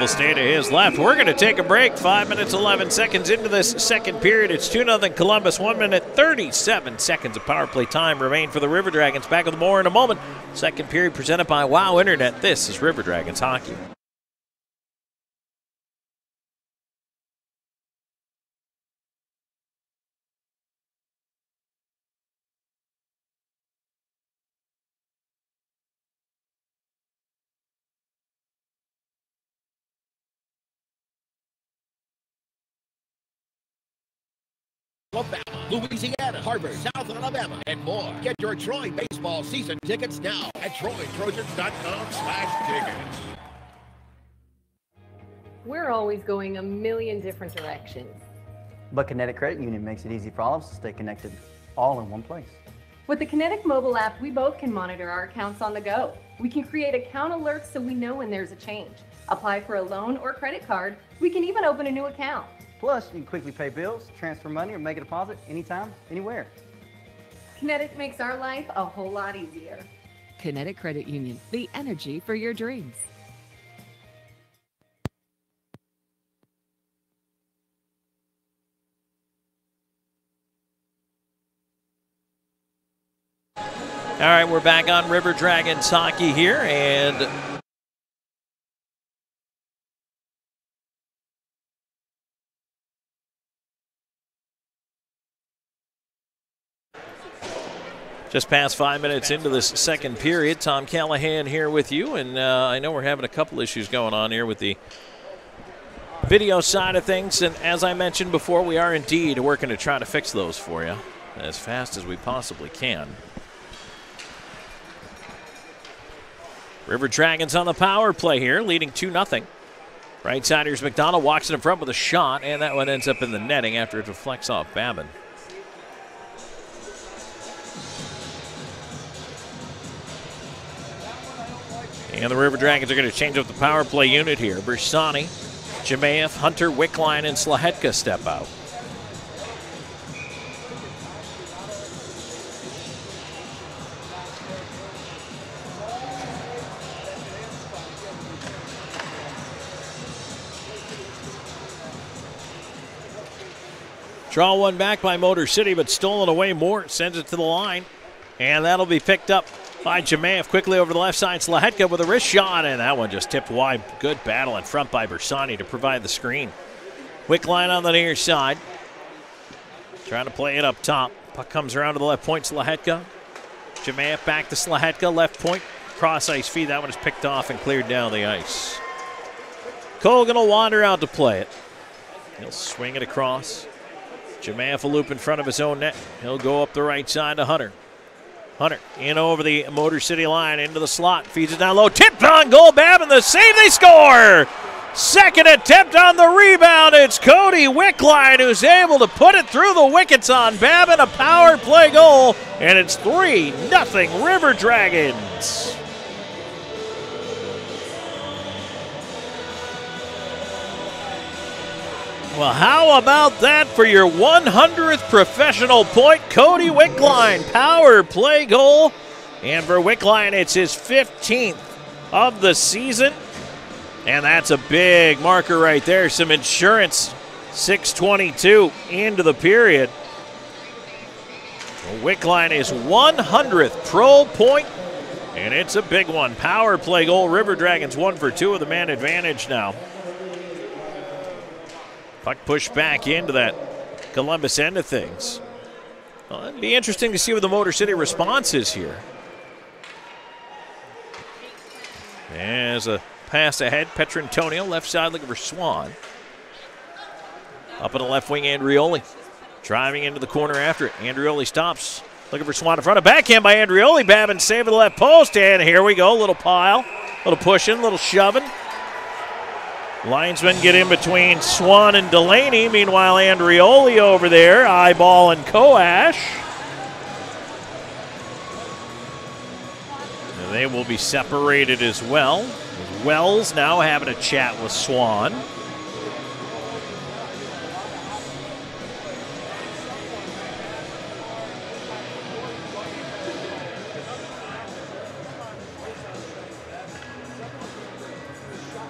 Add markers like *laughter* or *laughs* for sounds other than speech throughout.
Will stay to his left. We're going to take a break. Five minutes, 11 seconds into this second period. It's 2 0 Columbus. One minute, 37 seconds of power play time remain for the River Dragons. Back with more in a moment. Second period presented by Wow Internet. This is River Dragons Hockey. Louisiana, Harvard, South Alabama, and more. Get your Troy baseball season tickets now at TroyTrojans.com slash tickets. We're always going a million different directions. But Kinetic Credit Union makes it easy for all of us to stay connected all in one place. With the Kinetic mobile app, we both can monitor our accounts on the go. We can create account alerts so we know when there's a change. Apply for a loan or credit card. We can even open a new account. Plus, you can quickly pay bills, transfer money, or make a deposit anytime, anywhere. Kinetic makes our life a whole lot easier. Kinetic Credit Union, the energy for your dreams. All right, we're back on River Dragons hockey here, and Just past five minutes into this second period, Tom Callahan here with you, and uh, I know we're having a couple issues going on here with the video side of things, and as I mentioned before, we are indeed working to try to fix those for you as fast as we possibly can. River Dragons on the power play here, leading 2 0. Right side here's McDonald, walks it in front with a shot, and that one ends up in the netting after it deflects off Babin. And the River Dragons are going to change up the power play unit here. Bersani, Jemayev, Hunter, Wickline, and Slahetka step out. Draw one back by Motor City, but stolen away more. Sends it to the line. And that'll be picked up by Jemayev. Quickly over the left side. Slahetka with a wrist shot, and that one just tipped wide. Good battle in front by Bersani to provide the screen. Quick line on the near side. Trying to play it up top. Puck comes around to the left point. Slahetka. Jemayev back to Slahetka. Left point. Cross ice feed. That one is picked off and cleared down the ice. Colgan will wander out to play it. He'll swing it across. Jemayev a loop in front of his own net. He'll go up the right side to Hunter. Hunter in over the Motor City line into the slot, feeds it down low, tipped on goal. Bab, and the save, they score. Second attempt on the rebound. It's Cody Wickline who's able to put it through the wickets on Babin. A power play goal, and it's 3 0 River Dragons. Well, how about that for your 100th professional point? Cody Wickline, power play goal. And for Wickline, it's his 15th of the season. And that's a big marker right there. Some insurance. 622 into the period. Wickline is 100th pro point, and it's a big one. Power play goal. River Dragons one for two with the man advantage now. Puck pushed back into that Columbus end of things. Well, it'd be interesting to see what the Motor City response is here. As a pass ahead, Petrantonio, left side looking for Swan. Up in the left wing, Andrioli. Driving into the corner after it. Andrioli stops. Looking for Swan in front of backhand by Andrioli. Babin saving the left post. And here we go. Little pile. Little pushing, little shoving. Linesmen get in between Swan and Delaney. Meanwhile, Andrioli over there, eyeball and Coash. And they will be separated as well. Wells now having a chat with Swan.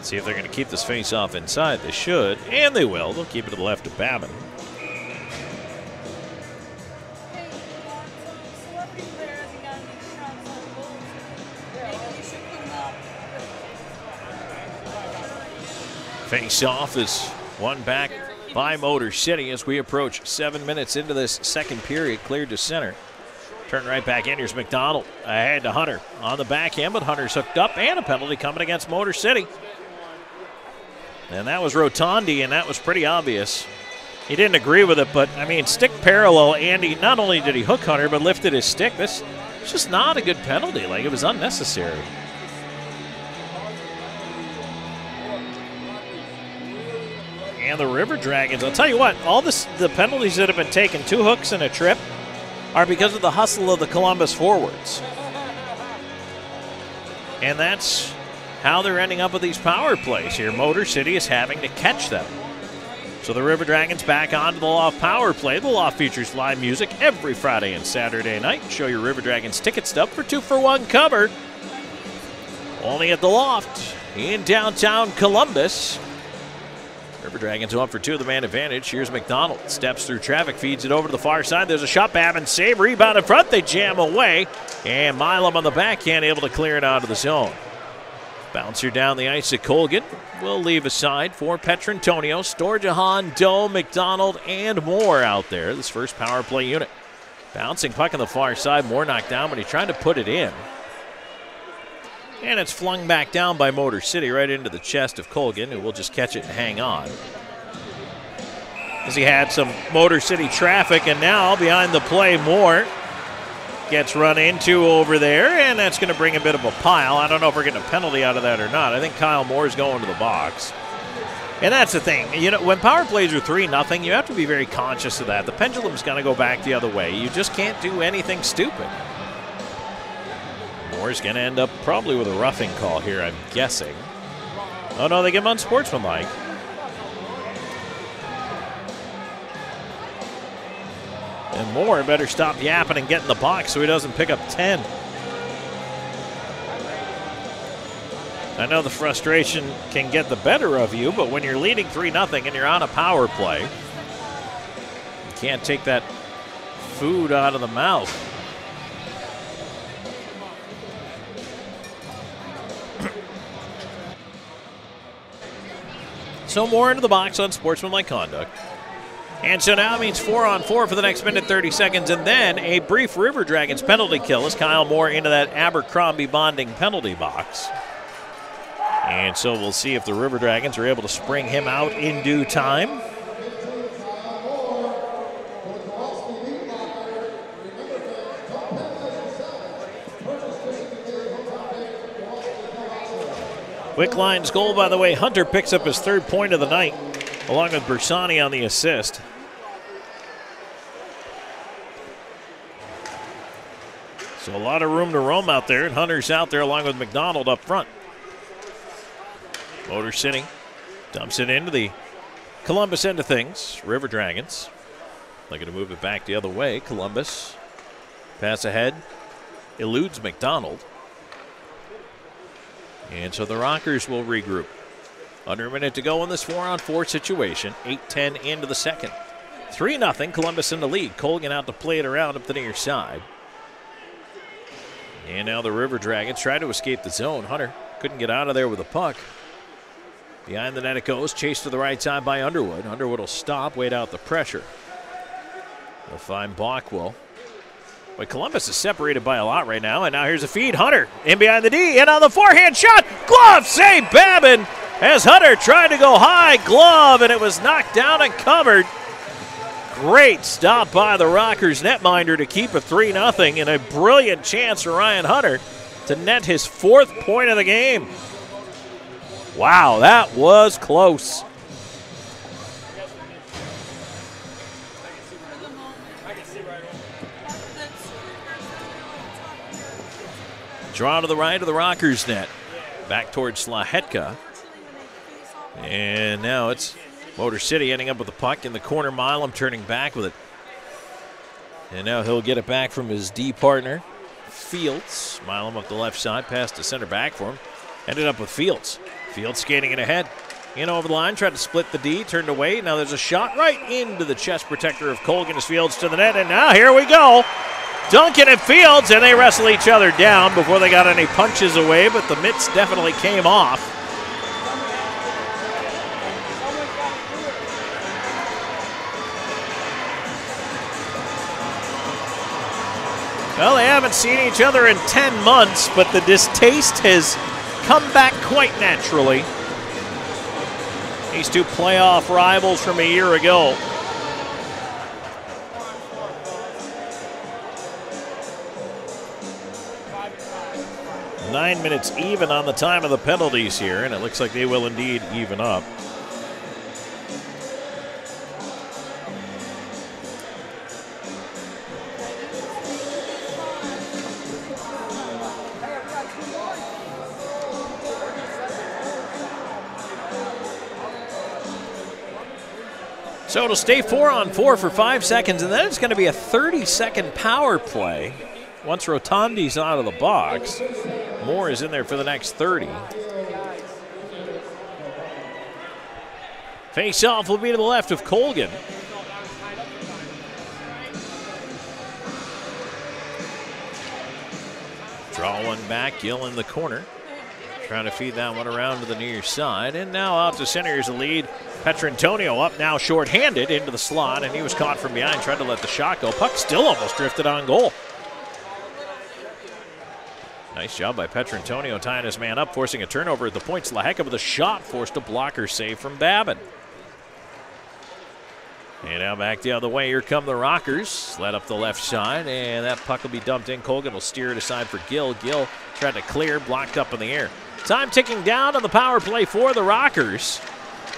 See if they're going to keep this face off inside. They should, and they will. They'll keep it to the left of Babin. Face off is one back by Motor City as we approach seven minutes into this second period. Cleared to center. Turn right back in. Here's McDonald ahead to Hunter on the backhand, but Hunter's hooked up and a penalty coming against Motor City. And that was Rotondi, and that was pretty obvious. He didn't agree with it, but I mean, stick parallel. Andy not only did he hook Hunter, but lifted his stick. This is just not a good penalty. Like it was unnecessary. And the River Dragons, I'll tell you what, all this the penalties that have been taken, two hooks and a trip, are because of the hustle of the Columbus forwards. And that's how they're ending up with these power plays here. Motor City is having to catch them. So the River Dragons back onto the Loft Power Play. The Loft features live music every Friday and Saturday night. Show your River Dragons ticket stub for two for one cover. Only at the Loft in downtown Columbus. River Dragons one for two of the man advantage. Here's McDonald. Steps through traffic, feeds it over to the far side. There's a shot, Babin save, rebound in front. They jam away. And Milam on the backhand able to clear it out of the zone. Bouncer down the ice Colgan. Will leave aside for Petrantonio, Storjahan, Doe, McDonald, and Moore out there. This first power play unit. Bouncing puck on the far side. Moore knocked down, but he tried to put it in. And it's flung back down by Motor City right into the chest of Colgan, who will just catch it and hang on. As he had some Motor City traffic, and now behind the play, Moore gets run into over there, and that's going to bring a bit of a pile. I don't know if we're getting a penalty out of that or not. I think Kyle Moore is going to the box. And that's the thing. You know, when power plays are 3 nothing, you have to be very conscious of that. The pendulum's going to go back the other way. You just can't do anything stupid. Moore's going to end up probably with a roughing call here, I'm guessing. Oh, no, they give him unsportsmanlike. And Moore better stop yapping and get in the box so he doesn't pick up 10. I know the frustration can get the better of you, but when you're leading 3 0 and you're on a power play, you can't take that food out of the mouth. so more into the box on sportsmanlike conduct. And so now it means four on four for the next minute 30 seconds, and then a brief River Dragons penalty kill as Kyle Moore into that Abercrombie bonding penalty box. And so we'll see if the River Dragons are able to spring him out in due time. Wickline's goal, by the way, Hunter picks up his third point of the night, along with Bersani on the assist. So a lot of room to roam out there, and Hunter's out there along with McDonald up front. Motor City dumps it into the Columbus end of things. River Dragons looking to move it back the other way. Columbus pass ahead, eludes McDonald. And so the Rockers will regroup. Under a minute to go in this four on four situation. 8 10 into the second. 3 0. Columbus in the lead. Colgan out to play it around up the near side. And now the River Dragons try to escape the zone. Hunter couldn't get out of there with a the puck. Behind the net it goes. Chased to the right side by Underwood. Underwood will stop, wait out the pressure. They'll find Blackwell. But Columbus is separated by a lot right now. And now here's a feed. Hunter in behind the D. And on the forehand shot. Glove save Babin as Hunter tried to go high. Glove. And it was knocked down and covered. Great stop by the Rockers netminder to keep a 3 0. And a brilliant chance for Ryan Hunter to net his fourth point of the game. Wow, that was close. Draw to the right of the Rockers net. Back towards Slahetka. And now it's Motor City ending up with the puck in the corner. Milam turning back with it. And now he'll get it back from his D partner, Fields. Milam up the left side, pass to center back for him. Ended up with Fields. Fields skating it ahead. In over the line, tried to split the D, turned away. Now there's a shot right into the chest protector of Colgan as Fields to the net, and now here we go. Duncan and Fields, and they wrestle each other down before they got any punches away, but the mitts definitely came off. Well, they haven't seen each other in 10 months, but the distaste has come back quite naturally. These two playoff rivals from a year ago. Nine minutes even on the time of the penalties here, and it looks like they will indeed even up. So it'll stay four on four for five seconds, and then it's going to be a 30 second power play. Once Rotondi's out of the box, Moore is in there for the next 30. Face off will be to the left of Colgan. Draw one back, Gill in the corner. Trying to feed that one around to the near side. And now out to center. is the lead. Petrantonio up now short-handed into the slot, and he was caught from behind, tried to let the shot go. Puck still almost drifted on goal. Nice job by Petrantonio tying his man up, forcing a turnover at the points. Laheka with a shot, forced a blocker save from Babin. And now back the other way. Here come the Rockers. Led up the left side, and that puck will be dumped in. Colgan will steer it aside for Gill. Gill tried to clear, blocked up in the air. Time ticking down on the power play for the Rockers.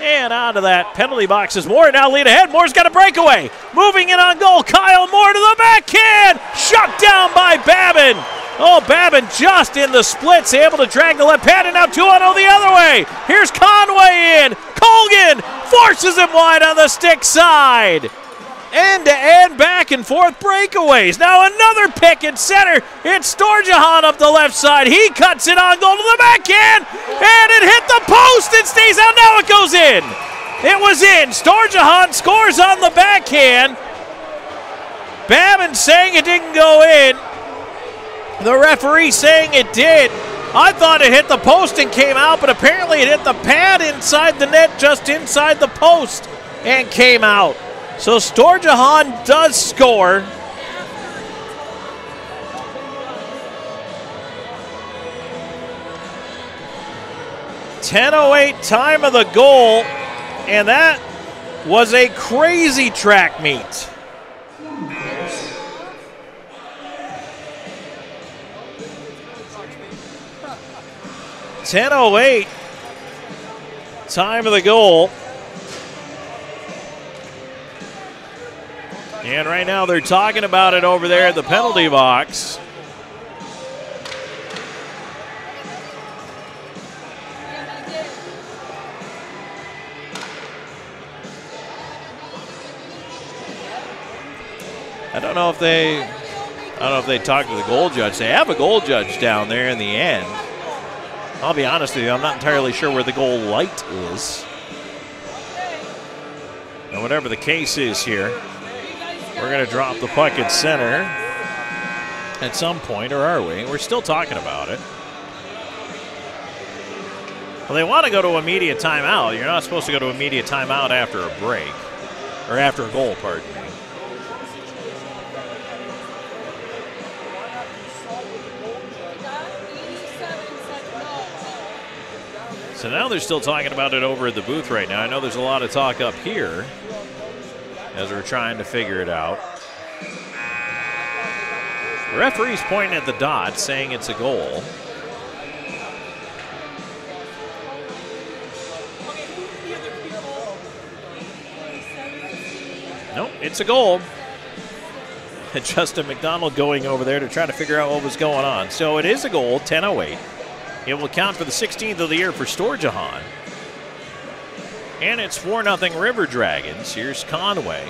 And out of that penalty box is Moore. Now lead ahead. Moore's got a breakaway. Moving in on goal. Kyle Moore to the backhand. Shut down by Babin. Oh, Babin just in the splits, able to drag the left pad, and now 2 on the other way. Here's Conway in. Colgan forces him wide on the stick side. End to end, back and forth breakaways. Now another pick at center. It's Storjahan up the left side. He cuts it on goal to the backhand, and it hit the post and stays out. Now it goes in. It was in. Storjahan scores on the backhand. Babin saying it didn't go in. The referee saying it did. I thought it hit the post and came out, but apparently it hit the pad inside the net, just inside the post, and came out. So Storjahan does score. Ten oh eight time of the goal, and that was a crazy track meet. Ten oh eight time of the goal. And right now they're talking about it over there at the penalty box. I don't know if they I don't know if they talked to the goal judge. They have a goal judge down there in the end. I'll be honest with you, I'm not entirely sure where the goal light is. And whatever the case is here, we're going to drop the puck at center at some point, or are we? We're still talking about it. Well, they want to go to immediate timeout. You're not supposed to go to immediate timeout after a break, or after a goal, pardon me. So now they're still talking about it over at the booth right now. I know there's a lot of talk up here as we're trying to figure it out. The referee's pointing at the dot, saying it's a goal. Nope, it's a goal. And *laughs* Justin McDonald going over there to try to figure out what was going on. So it is a goal, 10-08. It will count for the 16th of the year for Storjahan. And it's 4 0 River Dragons. Here's Conway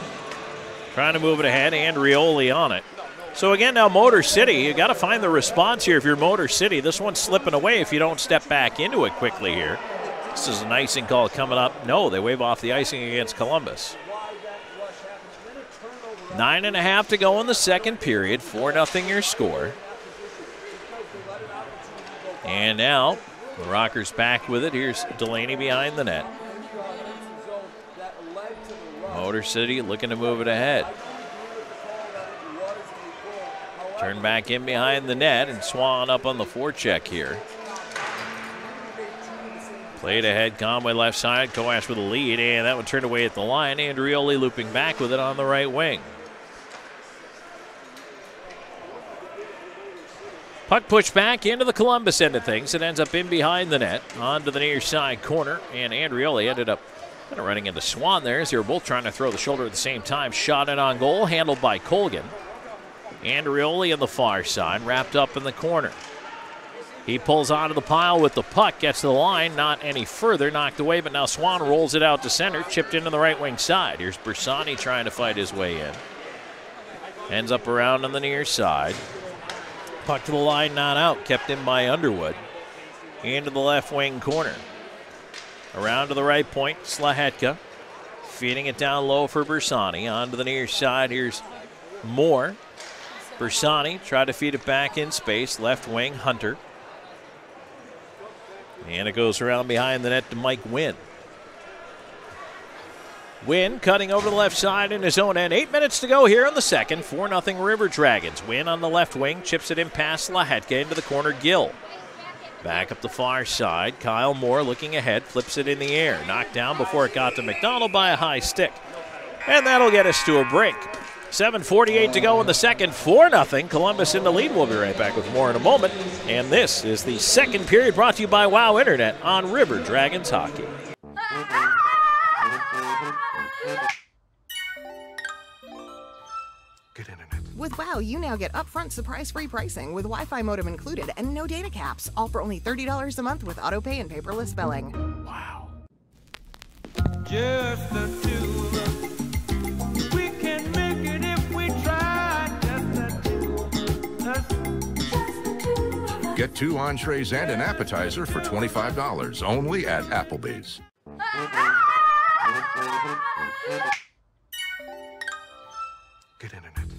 trying to move it ahead, and Rioli on it. So again, now Motor City, you got to find the response here if you're Motor City. This one's slipping away if you don't step back into it quickly here. This is an icing call coming up. No, they wave off the icing against Columbus. Nine and a half to go in the second period. 4 nothing your score. And now the Rockers back with it. Here's Delaney behind the net. Motor City looking to move it ahead. Turn back in behind the net and Swan up on the forecheck here. Played ahead, Conway left side, Coash with a lead, and that one turned away at the line. Andrioli looping back with it on the right wing. Puck pushed back into the Columbus end of things. It ends up in behind the net, onto the near side corner, and Andrioli ended up kind of running into Swan there as they were both trying to throw the shoulder at the same time. Shot it on goal, handled by Colgan. Andrioli on the far side, wrapped up in the corner. He pulls onto the pile with the puck, gets to the line, not any further, knocked away, but now Swan rolls it out to center, chipped into the right wing side. Here's Bersani trying to fight his way in. Ends up around on the near side. Puck to the line, not out, kept in by Underwood. Into the left wing corner. Around to the right point, Slahetka. Feeding it down low for Bersani. On to the near side, here's Moore. Bersani tried to feed it back in space. Left wing, Hunter. And it goes around behind the net to Mike Wynn. Wynn cutting over the left side in his own end. Eight minutes to go here in the second. 4 0 River Dragons. Wynn on the left wing, chips it in past Lahetka into the corner. Gill. Back up the far side. Kyle Moore looking ahead, flips it in the air. Knocked down before it got to McDonald by a high stick. And that'll get us to a break. 7.48 to go in the second, 4 0. Columbus in the lead. We'll be right back with more in a moment. And this is the second period brought to you by Wow Internet on River Dragons Hockey. *laughs* With WoW, you now get upfront surprise-free pricing with Wi-Fi modem included and no data caps, all for only $30 a month with autopay and paperless billing. Wow. Just the two of us. We can make it if we try. Just the two of us. Get two entrees and an appetizer for $25 only at Applebee's. *laughs*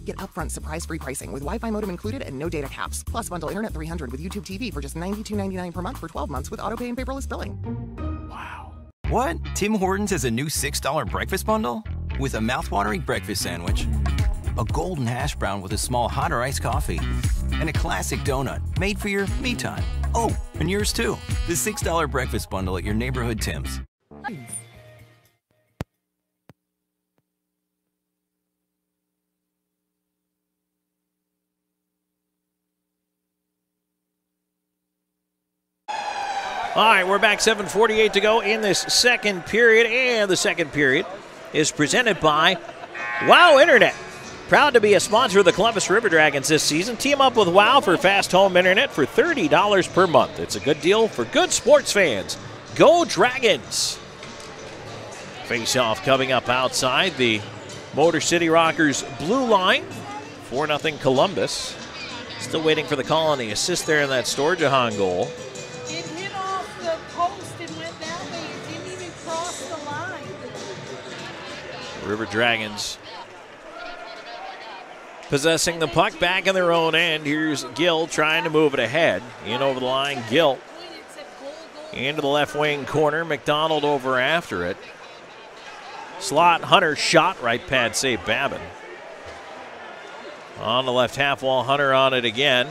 Get upfront surprise-free pricing with Wi-Fi modem included and no data caps. Plus bundle Internet 300 with YouTube TV for just $92.99 per month for 12 months with autopay and paperless billing. Wow. What? Tim Hortons has a new $6 breakfast bundle? With a mouthwatering breakfast sandwich, a golden hash brown with a small hot or iced coffee, and a classic donut made for your me time. Oh, and yours too. The $6 breakfast bundle at your neighborhood Tim's. All right, we're back 7.48 to go in this second period, and the second period is presented by Wow Internet. Proud to be a sponsor of the Columbus River Dragons this season. Team up with Wow for fast home internet for $30 per month. It's a good deal for good sports fans. Go Dragons! Face off coming up outside the Motor City Rockers blue line. 4 0 Columbus. Still waiting for the call on the assist there in that Storjahan goal. River Dragons possessing the puck back in their own end. Here's Gill trying to move it ahead. In over the line, Gill. Into the left wing corner. McDonald over after it. Slot Hunter shot right pad save Babin. On the left half wall, Hunter on it again.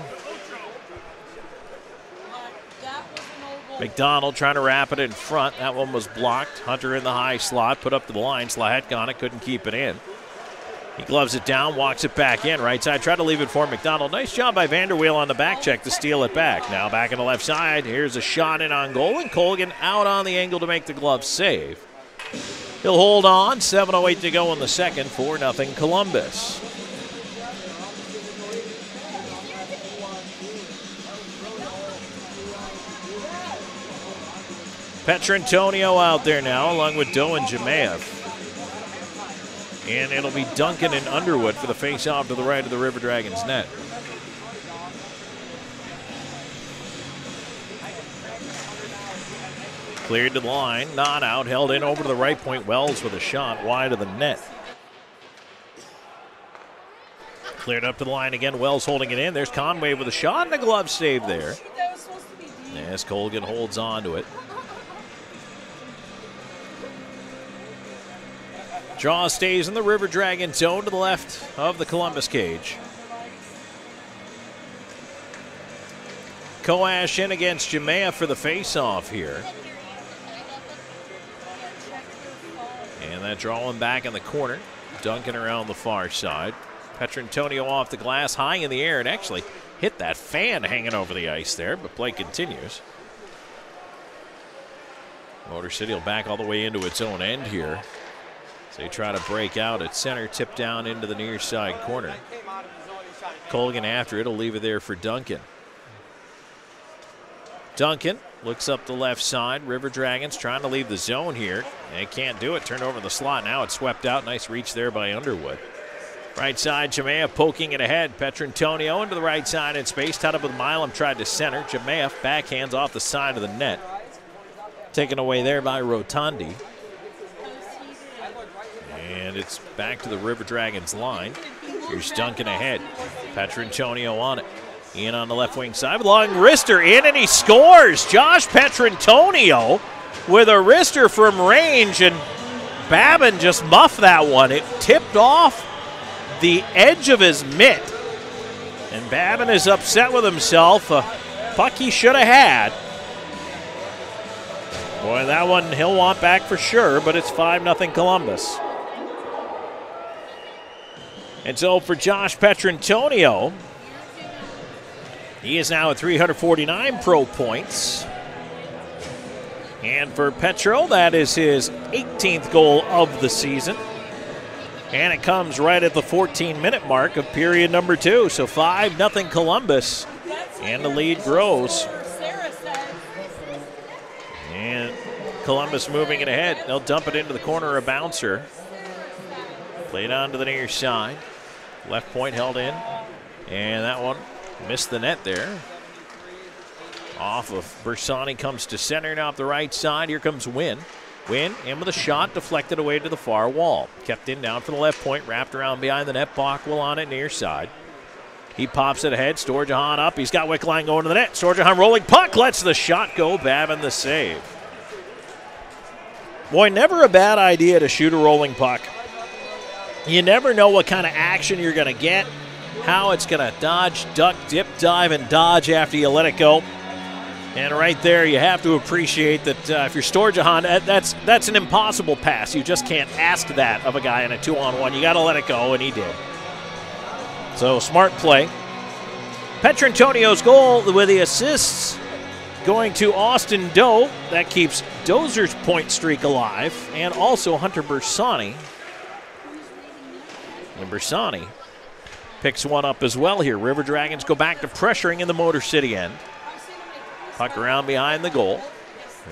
McDonald trying to wrap it in front. That one was blocked. Hunter in the high slot, put up to the line. Slahetka on it, couldn't keep it in. He gloves it down, walks it back in. Right side, try to leave it for McDonald. Nice job by Vanderweel on the back check to steal it back. Now back on the left side. Here's a shot in on goal, and Colgan out on the angle to make the glove save. He'll hold on. 7.08 to go in the second. 4 0 Columbus. Petrantonio out there now, along with Doe and Jemaev. And it'll be Duncan and Underwood for the face-off to the right of the River Dragons net. Cleared to the line, not out, held in over to the right point. Wells with a shot wide of the net. Cleared up to the line again. Wells holding it in. There's Conway with a shot and a glove save there. That was supposed to be deep. As Colgan holds on to it. Draw stays in the River Dragon zone to the left of the Columbus cage. Koash in against Jamea for the face-off here. And that drawing back in the corner. Duncan around the far side. Petrantonio off the glass, high in the air, and actually hit that fan hanging over the ice there, but play continues. Motor City will back all the way into its own end here. They try to break out at center, tip down into the near side corner. Colgan after it, will leave it there for Duncan. Duncan looks up the left side. River Dragons trying to leave the zone here. They can't do it. Turn over the slot. Now it's swept out. Nice reach there by Underwood. Right side, Jamea poking it ahead. Petrantonio into the right side in space. Tied up with Milam, tried to center. Jamea backhands off the side of the net. Taken away there by Rotondi. And it's back to the River Dragons line. Here's Duncan ahead. Petrantonio on it. In on the left wing side. Long wrister in and he scores. Josh Petrantonio with a wrister from range and Babin just muffed that one. It tipped off the edge of his mitt. And Babin is upset with himself. A puck he should have had. Boy, that one he'll want back for sure, but it's 5 0 Columbus. And so for Josh Petrantonio, he is now at 349 pro points. And for Petro, that is his 18th goal of the season. And it comes right at the 14 minute mark of period number two. So 5 0 Columbus. And the lead grows. And Columbus moving it ahead. They'll dump it into the corner, a bouncer. Played on to the near side. Left point held in. And that one missed the net there. Off of Bersani comes to center now up the right side. Here comes Wynn. Wynn in with a shot, deflected away to the far wall. Kept in down for the left point, wrapped around behind the net. Bockwell on it near side. He pops it ahead. Storjahan up. He's got Wickline going to the net. Storjahan rolling puck, lets the shot go. Babin the save. Boy, never a bad idea to shoot a rolling puck. You never know what kind of action you're going to get, how it's going to dodge, duck, dip, dive, and dodge after you let it go. And right there, you have to appreciate that uh, if you're Storjahan, that, that's that's an impossible pass. You just can't ask that of a guy in a two-on-one. You got to let it go, and he did. So smart play. Petrantonio's goal with the assists going to Austin Doe. That keeps Dozer's point streak alive, and also Hunter Bersani. And Bersani picks one up as well here. River Dragons go back to pressuring in the Motor City end. Puck around behind the goal.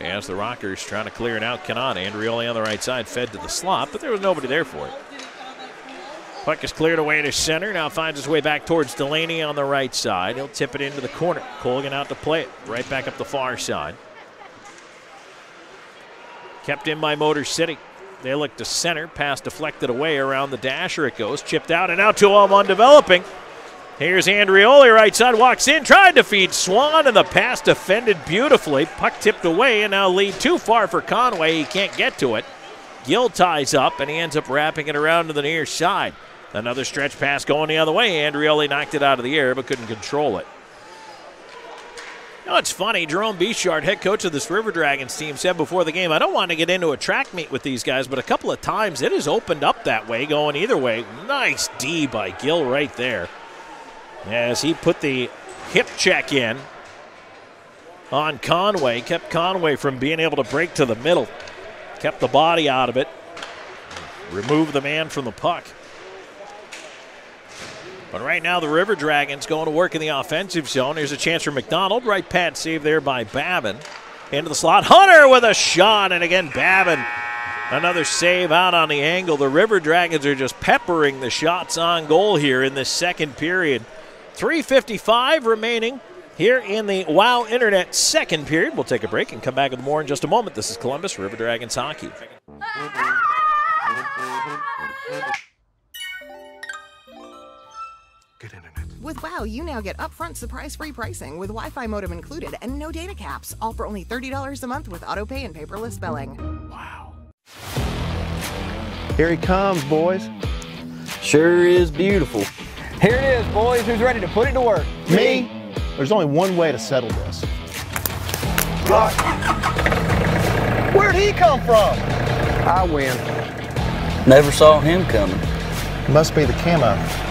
As the Rockers trying to clear it out, cannot. Andrioli on the right side fed to the slot, but there was nobody there for it. Puck is cleared away to center. Now finds his way back towards Delaney on the right side. He'll tip it into the corner. Colgan out to play it. Right back up the far side. Kept in by Motor City. They look to center. Pass deflected away around the dasher. It goes. Chipped out and out to him on developing. Here's Andrioli, right side, walks in, tried to feed Swan, and the pass defended beautifully. Puck tipped away, and now lead too far for Conway. He can't get to it. Gill ties up, and he ends up wrapping it around to the near side. Another stretch pass going the other way. Andrioli knocked it out of the air, but couldn't control it. You know, it's funny. Jerome Bechard, head coach of this River Dragons team, said before the game, I don't want to get into a track meet with these guys, but a couple of times it has opened up that way, going either way. Nice D by Gill right there as he put the hip check in on Conway, kept Conway from being able to break to the middle, kept the body out of it, removed the man from the puck. But right now, the River Dragons going to work in the offensive zone. Here's a chance for McDonald. Right pad save there by Babin. Into the slot. Hunter with a shot. And again, Babin. Another save out on the angle. The River Dragons are just peppering the shots on goal here in this second period. 3.55 remaining here in the Wow Internet second period. We'll take a break and come back with more in just a moment. This is Columbus River Dragons hockey. *laughs* Ah! With WOW, you now get upfront surprise free pricing with Wi Fi modem included and no data caps, all for only $30 a month with auto pay and paperless billing. Wow. Here he comes, boys. Sure is beautiful. Here it is, boys. Who's ready to put it to work? Me? There's only one way to settle this. Where'd he come from? I win. Never saw him coming. Must be the camo.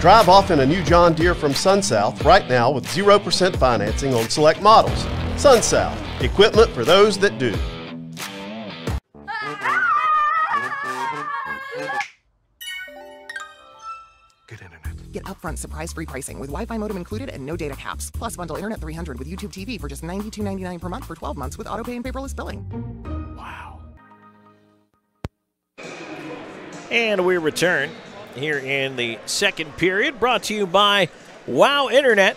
Drive off in a new John Deere from SunSouth right now with 0% financing on select models. SunSouth, equipment for those that do. Good internet. Get upfront surprise free pricing with Wi Fi modem included and no data caps. Plus, bundle Internet 300 with YouTube TV for just $92.99 per month for 12 months with auto pay and paperless billing. Wow. And we return here in the second period, brought to you by Wow Internet.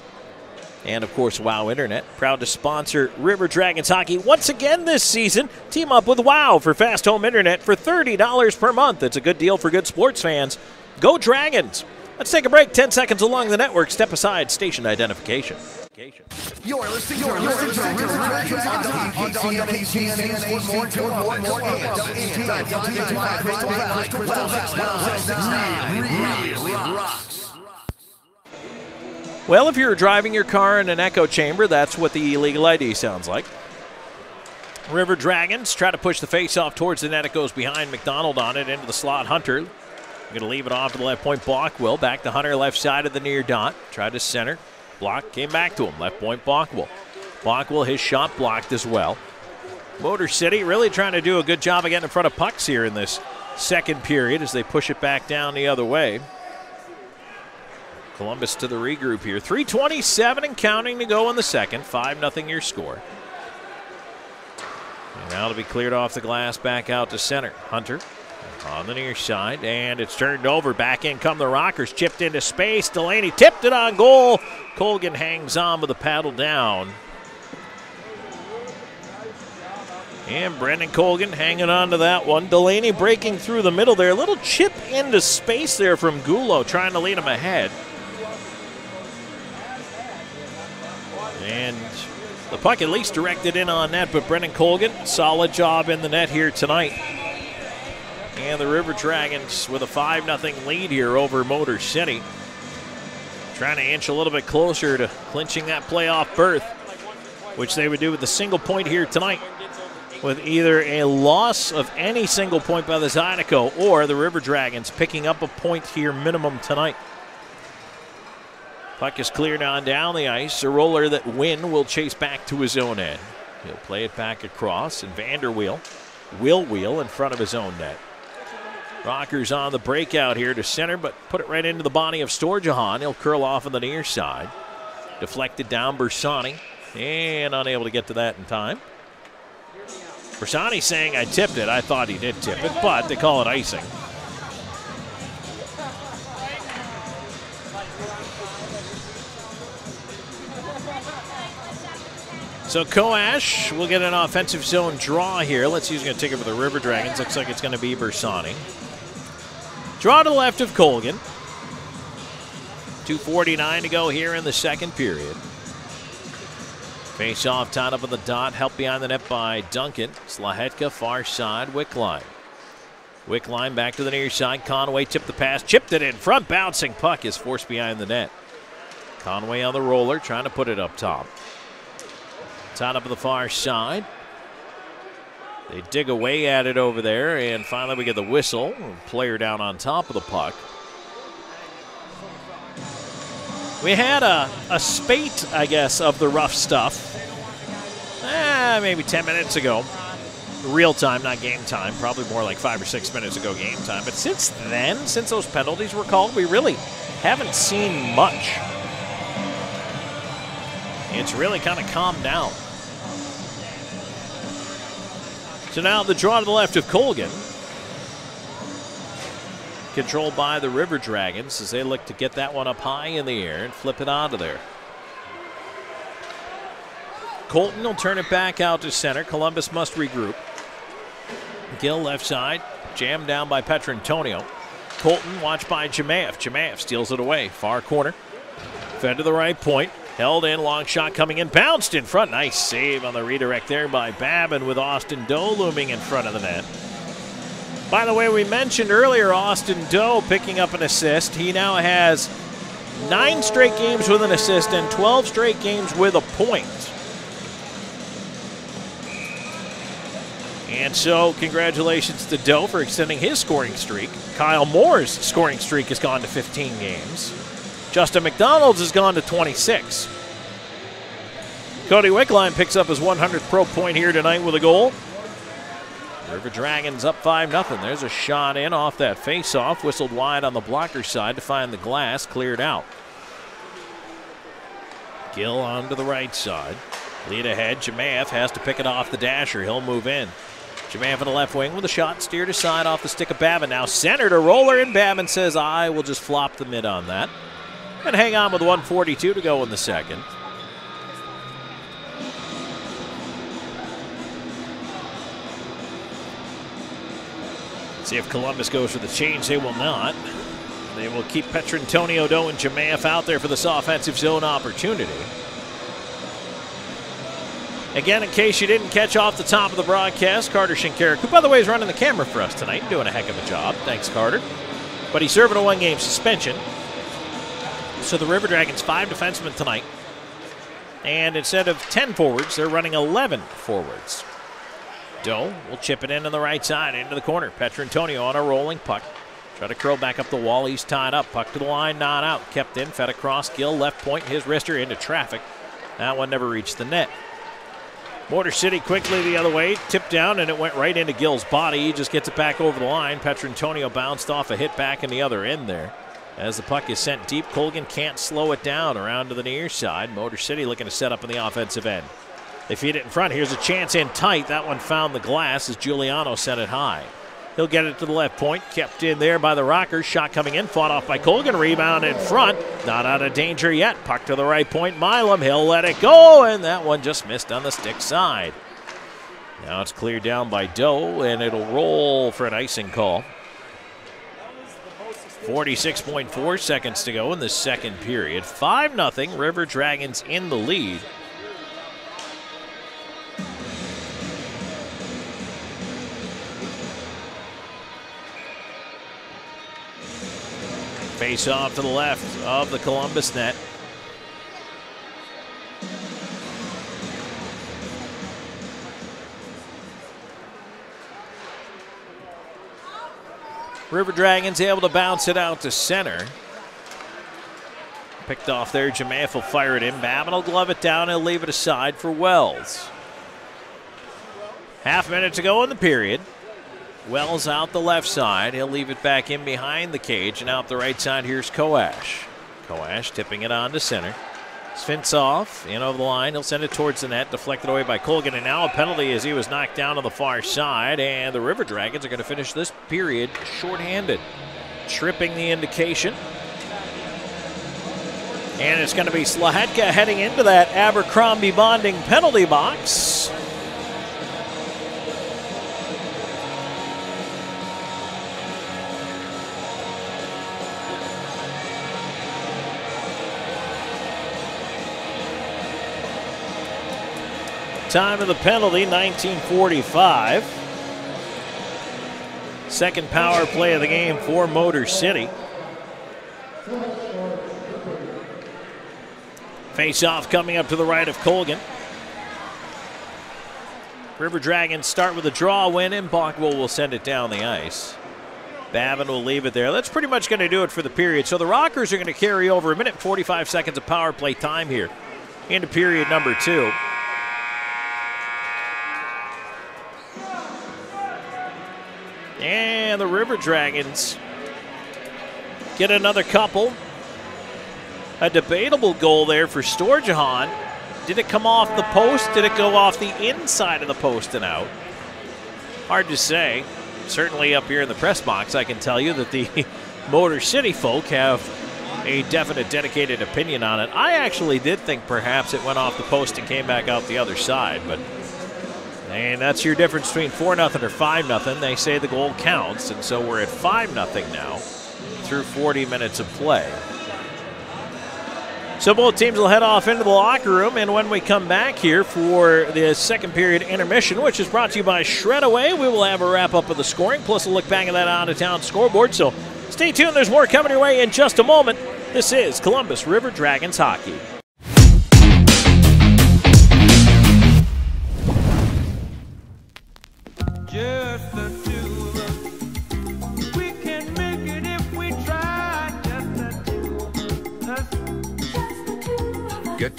And of course, Wow Internet, proud to sponsor River Dragons hockey once again this season. Team up with Wow for fast home internet for $30 per month. It's a good deal for good sports fans. Go Dragons! Let's take a break. 10 seconds along the network. Step aside. Station identification. You're listening, you're listening to River Dragons on WKCN Sports More, more, more, more, Well, if you're driving your car in an echo chamber, that's what the illegal ID sounds like. River Dragons try to push the face off towards the net. It goes behind McDonald on it into the slot. Hunter going to leave it off to the left point. Bockwell back to Hunter, left side of the near dot. Tried to center. Block came back to him. Left point Bockwell. Bockwell, his shot blocked as well. Motor City really trying to do a good job of getting in front of pucks here in this second period as they push it back down the other way. Columbus to the regroup here. 327 and counting to go in the second. 5 0 your score. And now to be cleared off the glass back out to center. Hunter on the near side, and it's turned over. Back in come the Rockers. Chipped into space. Delaney tipped it on goal. Colgan hangs on with the paddle down. And Brendan Colgan hanging on to that one. Delaney breaking through the middle there. A little chip into space there from Gulo, trying to lead him ahead. And the puck at least directed in on net, but Brendan Colgan, solid job in the net here tonight. And the River Dragons with a 5 0 lead here over Motor City. Trying to inch a little bit closer to clinching that playoff berth, which they would do with a single point here tonight. With either a loss of any single point by the Zydeco or the River Dragons picking up a point here minimum tonight. Puck is cleared on down the ice. A roller that Wynn will chase back to his own end. He'll play it back across, and Vanderweel will wheel in front of his own net. Rockers on the breakout here to center, but put it right into the body of Storjahan. He'll curl off on the near side. Deflected down Bersani, and unable to get to that in time. Bersani saying I tipped it. I thought he did tip it, but they call it icing. So Koash will get an offensive zone draw here. Let's see who's going to take it for the River Dragons. Looks like it's going to be Bersani. Draw to the left of Colgan. 2.49 to go here in the second period. Face off, tied up on the dot, helped behind the net by Duncan. Slahetka, far side, Wickline. Wickline back to the near side. Conway tipped the pass, chipped it in front, bouncing puck is forced behind the net. Conway on the roller, trying to put it up top. Tied up on the far side. They dig away at it over there, and finally we get the whistle. Player down on top of the puck. We had a, a spate, I guess, of the rough stuff. Eh, maybe 10 minutes ago. Real time, not game time. Probably more like five or six minutes ago, game time. But since then, since those penalties were called, we really haven't seen much. It's really kind of calmed down. So now the draw to the left of Colgan. Controlled by the River Dragons as they look to get that one up high in the air and flip it onto there. Colton will turn it back out to center. Columbus must regroup. Gill left side, jammed down by Petrantonio. Colton watched by Jamaev. Jamaev steals it away. Far corner. Fed to the right point. Held in, long shot coming in, bounced in front. Nice save on the redirect there by Babin with Austin Doe looming in front of the net. By the way, we mentioned earlier Austin Doe picking up an assist. He now has nine straight games with an assist and 12 straight games with a point. And so, congratulations to Doe for extending his scoring streak. Kyle Moore's scoring streak has gone to 15 games. Justin McDonald's has gone to 26. Cody Wickline picks up his 100th pro point here tonight with a goal. River Dragons up 5 0. There's a shot in off that face-off, whistled wide on the blocker side to find the glass, cleared out. Gill on to the right side. Lead ahead. Jamaev has to pick it off the dasher. He'll move in. Jamaev in the left wing with a shot steered aside off the stick of Babin. Now centered a roller, and Babin says, I will just flop the mid on that. And hang on with 142 to go in the second. See if Columbus goes for the change. They will not. They will keep Petrantonio Doe and Jamaev out there for this offensive zone opportunity. Again, in case you didn't catch off the top of the broadcast, Carter Shinkarik, who, by the way, is running the camera for us tonight, doing a heck of a job. Thanks, Carter. But he's serving a one game suspension. So the River Dragons, five defensemen tonight. And instead of 10 forwards, they're running 11 forwards. Doe will chip it in on the right side, into the corner. Petrantonio on a rolling puck. Try to curl back up the wall. He's tied up. Puck to the line, not out. Kept in, fed across. Gill left point, his wrister into traffic. That one never reached the net. Motor City quickly the other way, tipped down, and it went right into Gill's body. He just gets it back over the line. Petrantonio bounced off a hit back in the other end there. As the puck is sent deep, Colgan can't slow it down around to the near side. Motor City looking to set up on the offensive end. They feed it in front. Here's a chance in tight. That one found the glass as Giuliano sent it high. He'll get it to the left point. Kept in there by the Rockers. Shot coming in. Fought off by Colgan. Rebound in front. Not out of danger yet. Puck to the right point. Milam. He'll let it go. And that one just missed on the stick side. Now it's cleared down by Doe. And it'll roll for an icing call. 46.4 seconds to go in the second period. 5 0. River Dragons in the lead. Face off to the left of the Columbus net. River Dragons able to bounce it out to center. Picked off there. Jamaev will fire it in. Will glove it down. He'll leave it aside for Wells. Half minute to go in the period. Wells out the left side. He'll leave it back in behind the cage. And out the right side, here's Koash. Koash tipping it on to center. Svintsov in over the line. He'll send it towards the net, deflected away by Colgan. And now a penalty as he was knocked down on the far side. And the River Dragons are going to finish this period shorthanded. Tripping the indication. And it's going to be Slahetka heading into that Abercrombie bonding penalty box. Time of the penalty, 1945. Second power play of the game for Motor City. Face off coming up to the right of Colgan. River Dragons start with a draw win, and Bockwell will send it down the ice. Babin will leave it there. That's pretty much going to do it for the period. So the Rockers are going to carry over a minute and 45 seconds of power play time here into period number two. And the River Dragons get another couple. A debatable goal there for Storjahan. Did it come off the post? Did it go off the inside of the post and out? Hard to say. Certainly up here in the press box, I can tell you that the *laughs* Motor City folk have a definite, dedicated opinion on it. I actually did think perhaps it went off the post and came back out the other side, but and that's your difference between four nothing or five nothing. They say the goal counts, and so we're at five nothing now through 40 minutes of play. So both teams will head off into the locker room, and when we come back here for the second period intermission, which is brought to you by Shred Away, we will have a wrap up of the scoring, plus a look back at that out of town scoreboard. So stay tuned. There's more coming your way in just a moment. This is Columbus River Dragons hockey.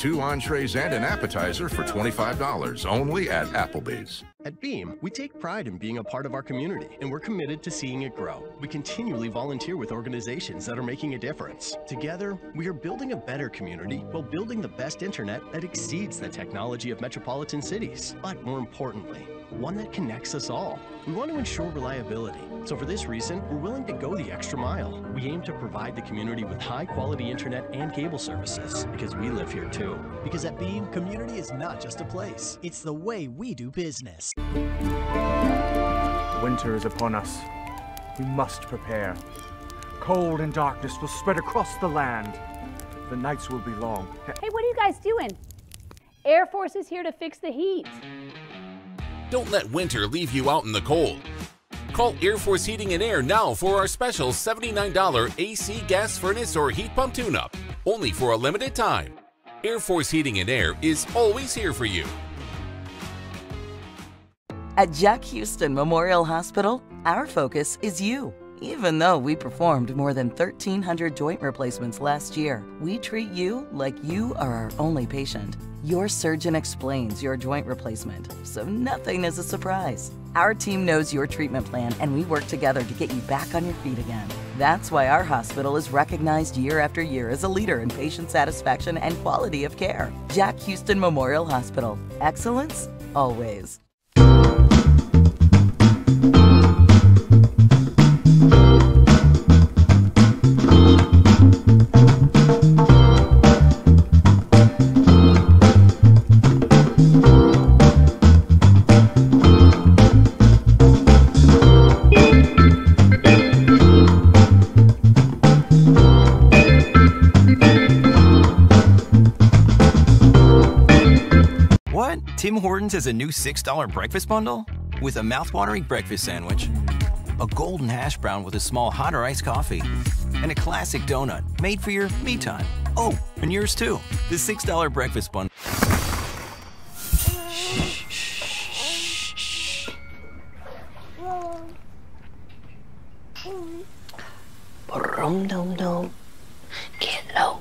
Two entrees and an appetizer for $25 only at Applebee's. At Beam, we take pride in being a part of our community, and we're committed to seeing it grow. We continually volunteer with organizations that are making a difference. Together, we are building a better community while building the best internet that exceeds the technology of metropolitan cities. But more importantly, one that connects us all. We want to ensure reliability. So for this reason, we're willing to go the extra mile. We aim to provide the community with high quality internet and cable services because we live here too. Because at Beam, community is not just a place, it's the way we do business. Winter is upon us. We must prepare. Cold and darkness will spread across the land. The nights will be long. Hey, what are you guys doing? Air Force is here to fix the heat. Don't let winter leave you out in the cold. Call Air Force Heating and Air now for our special $79 AC gas furnace or heat pump tune-up, only for a limited time. Air Force Heating and Air is always here for you. At Jack Hughston Memorial Hospital, our focus is you. Even though we performed more than 1,300 joint replacements last year, we treat you like you are our only patient. Your surgeon explains your joint replacement, so nothing is a surprise. Our team knows your treatment plan, and we work together to get you back on your feet again. That's why our hospital is recognized year after year as a leader in patient satisfaction and quality of care. Jack Hughston Memorial Hospital. Excellence, always. Tim Hortons has a new $6 breakfast bundle? With a mouthwatering breakfast sandwich, a golden hash brown with a small hot or iced coffee, and a classic donut made for your me time. Oh, and yours too. The $6 breakfast bundle. Boom, dum, dum. Get low,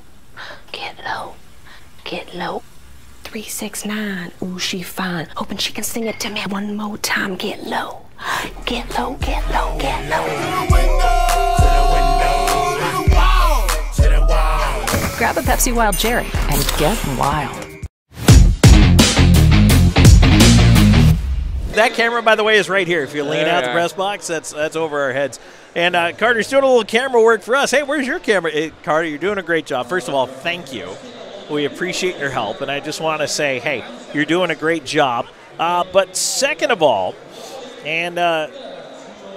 get low, get low. 369, ooh, she fine. Hoping she can sing it to me one more time. Get low, get low, get low, get low. To the wild. Grab a Pepsi Wild Cherry and get wild. That camera, by the way, is right here. If you lean There out the press box, that's that's over our heads. And uh, Carter's doing a little camera work for us. Hey, where's your camera? Hey, Carter, you're doing a great job. First of all, thank you. We appreciate your help, and I just want to say, hey, you're doing a great job. Uh, but second of all, and uh,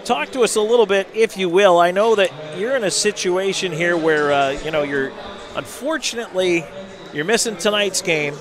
talk to us a little bit, if you will. I know that you're in a situation here where uh, you know you're unfortunately you're missing tonight's game.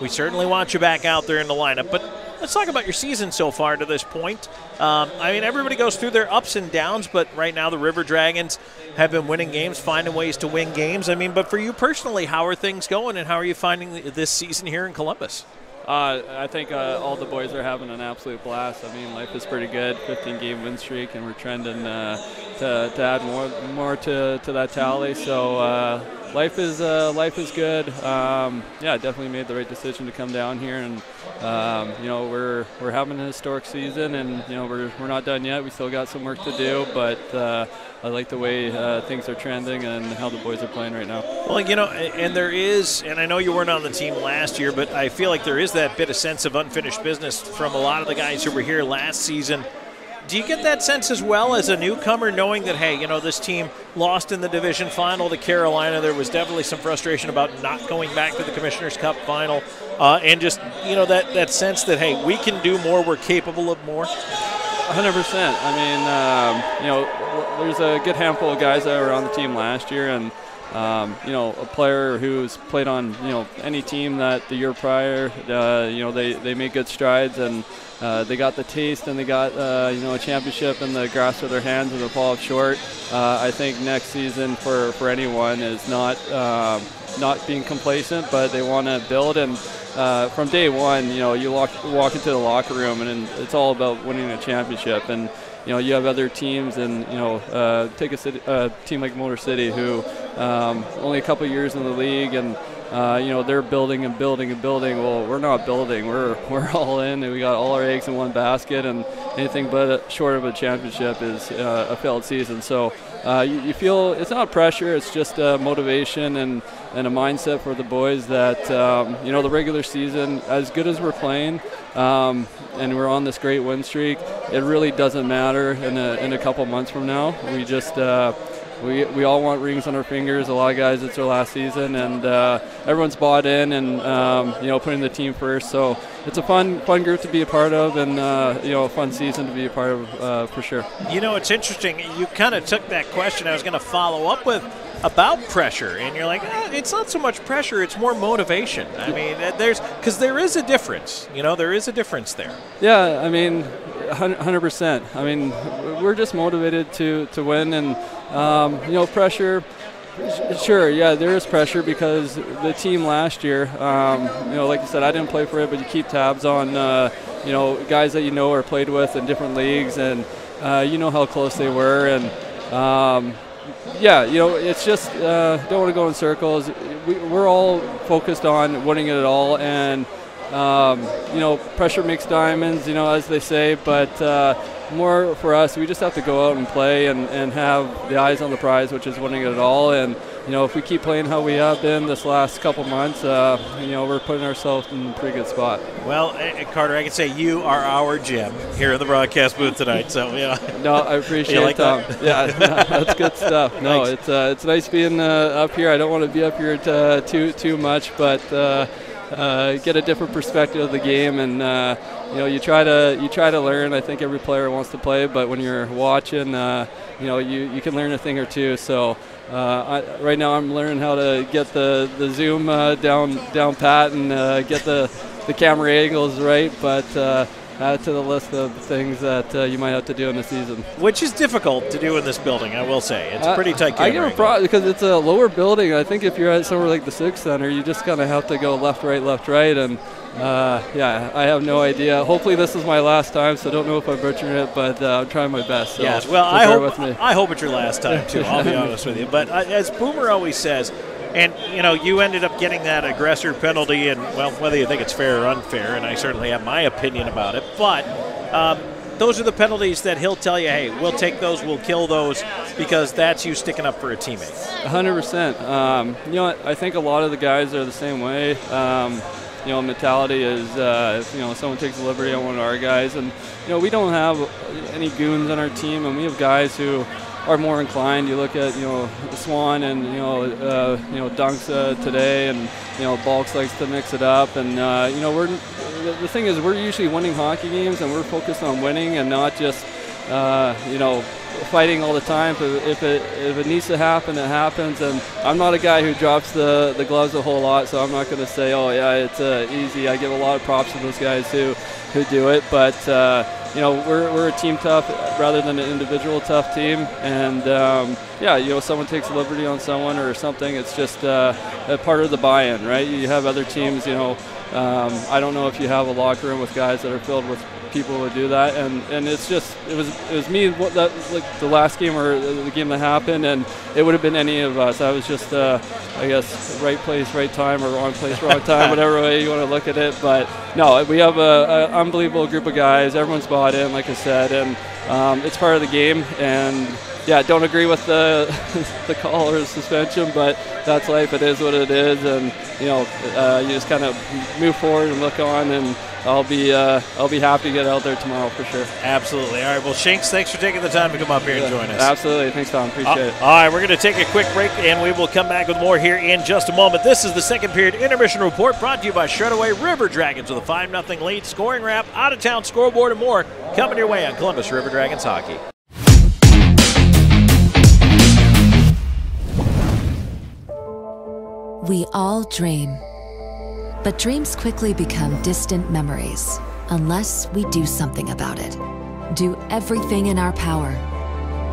We certainly want you back out there in the lineup, but let's talk about your season so far to this point. Um, I mean, everybody goes through their ups and downs, but right now the River Dragons have been winning games, finding ways to win games. I mean, but for you personally, how are things going, and how are you finding this season here in Columbus? Uh, I think uh, all the boys are having an absolute blast. I mean, life is pretty good. 15 game win streak, and we're trending uh, to, to add more more to, to that tally. So uh, life is uh, life is good. Um, yeah, definitely made the right decision to come down here, and um, you know we're we're having a historic season, and you know we're we're not done yet. We still got some work to do, but uh, I like the way uh, things are trending and how the boys are playing right now. Well, you know, and there is, and I know you weren't on the team last year, but I feel like there is that bit of sense of unfinished business from a lot of the guys who were here last season. do you get that sense as well as a newcomer, knowing that hey, you know this team lost in the division final to Carolina? There was definitely some frustration about not going back to the Commissioner's Cup final, uh, and just you know that that sense that hey, we can do more, we're capable of more. 100%. I mean, um, you know, there's a good handful of guys that were on the team last year, and um, you know, a player who's played on you know any team that the year prior, uh, you know, they they made good strides and. Uh, they got the taste and they got uh, you know a championship in the grasp of their hands and they fall short. Uh, I think next season for, for anyone is not um, not being complacent, but they want to build and uh, from day one, you know, you walk, walk into the locker room and, it's all about winning a championship. And you know, you have other teams, and you know, uh, take a city, uh, team like Motor City, who um, only a couple years in the league, and uh, you know, they're building and building and building. Well, we're not building. We're *laughs* we're all in, and we got all our eggs in one basket, and anything but a, short of a championship is uh, a failed season. So uh, you, you feel it's not pressure; it's just uh, motivation and and a mindset for the boys that um, you know the regular season, as good as we're playing, um, and we're on this great win streak, it really doesn't matter in a, in a couple months from now. We just uh, we, we all want rings on our fingers. A lot of guys, it's their last season, and uh, everyone's bought in and um, you know putting the team first. So it's a fun fun group to be a part of, and uh, you know a fun season to be a part of uh, for sure. You know, it's interesting. You kind of took that question I was going to follow up with about pressure, and you're like, ah, it's not so much pressure; it's more motivation. I mean, there's because there is a difference. You know, there is a difference there. Yeah, I mean, hundred percent. I mean, we're just motivated to to win, and um, you know, pressure. Sure, yeah, there is pressure because the team last year, um, you know, like I said, I didn't play for it, but you keep tabs on, uh, you know, guys that you know or played with in different leagues, and uh, you know how close they were, and um, yeah, you know, it's just uh, don't want to go in circles. We, we're all focused on winning it all, and um, you know, pressure makes diamonds, you know, as they say. But uh, more for us, we just have to go out and play and, and have the eyes on the prize, which is winning it all. And you know, if we keep playing how we have been this last couple months, uh, you know, we're putting ourselves in a pretty good spot. Well, uh, Carter, I can say you are our gem here in the broadcast booth tonight. So yeah. *laughs* No, I appreciate like that? Yeah, *laughs* no, that's good stuff. No, Thanks. it's uh, it's nice being uh, up here. I don't want to be up here t- uh, too too much, but uh, uh, get a different perspective of the game, and uh, you know, you try to you try to learn. I think every player wants to play, but when you're watching, uh, you know, you, you can learn a thing or two. So. Uh, I, right now, I'm learning how to get the the zoom uh, down down pat and uh, get the the camera angles right. But uh, add to the list of things that uh, you might have to do in the season. Which is difficult to do in this building, I will say. It's a pretty tight I give a pro because it's a lower building. I think if you're at somewhere like the Sixth Center, you just kind of have to go left, right, left, right, and uh, yeah, I have no idea. Hopefully, this is my last time, so I don't know if I'm butchering it, but uh, I'm trying my best. So yes, well, I hope. I hope it's your last time too. I'll be *laughs* honest with you. But uh, as Boomer always says, and you know, you ended up getting that aggressor penalty, and well, whether you think it's fair or unfair, and I certainly have my opinion about it, but. Um, those are the penalties that he'll tell you, hey, we'll take those, we'll kill those, because that's you sticking up for a teammate. hundred percent. Um, you know. I think a lot of the guys are the same way. Um, you know, mentality is, uh, if, you know, someone takes a liberty on one of our guys, and you know, we don't have any goons on our team, and we have guys who are more inclined. You look at, you know, Swan and you know, uh, you know, dunks uh, today, and you know, Balks likes to mix it up, and uh, you know, we're the, the thing is we're usually winning hockey games, and we're focused on winning and not just, uh, you know, fighting all the time. If it, if it needs to happen, it happens. And I'm not a guy who drops the, the gloves a whole lot, so I'm not going to say, oh yeah, it's uh, easy. I give a lot of props to those guys who who do it, but uh, you know we're, we're a team tough rather than an individual tough team. And um, yeah, you know someone takes liberty on someone or something, it's just uh, a part of the buy-in, right? You have other teams, you know. Um, I don't know if you have a locker room with guys that are filled with people who do that, and, and it's just it was it was me what that like the last game or the game that happened, and it would have been any of us. I was just uh, I guess right place, right time, or wrong place, wrong time, *laughs* whatever way you want to look at it. But no, we have a, a unbelievable group of guys. Everyone's bought in, like I said, and um, it's part of the game. And yeah, don't agree with the *laughs* the call or the suspension, but that's life. It is what it is, and you know, uh, you just kind of move forward and look on, and I'll be uh, I'll be happy to get out there tomorrow for sure. Absolutely. All right. Well, Shanks, thanks for taking the time to come up here and join us. Absolutely. Thanks, Tom. Appreciate Uh, it. All right, we're going to take a quick break and we will come back with more here in just a moment. This is the second period intermission report brought to you by Shredaway River Dragons with a 5 0 lead, scoring wrap, out of town scoreboard, and more coming your way on Columbus River Dragons hockey. We all dream. But dreams quickly become distant memories unless we do something about it. Do everything in our power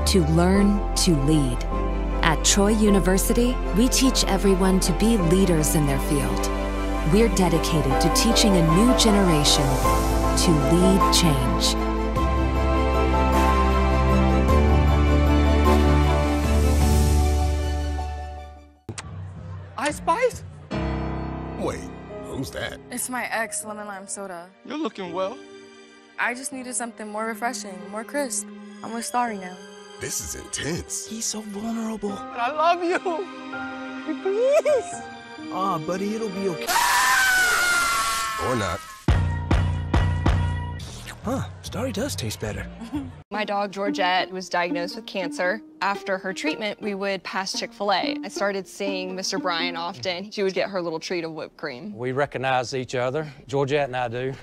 to learn to lead. At Troy University, we teach everyone to be leaders in their field. We're dedicated to teaching a new generation to lead change. It's my ex, lemon lime soda. You're looking well. I just needed something more refreshing, more crisp. I'm with Starry now. This is intense. He's so vulnerable. But I love you. *laughs* Please. Aw, buddy, it'll be okay. Or not. Huh, Starry does taste better. *laughs* My dog Georgette was diagnosed with cancer. After her treatment, we would pass Chick fil A. I started seeing Mr. Bryan often. She would get her little treat of whipped cream. We recognize each other. Georgette and I do.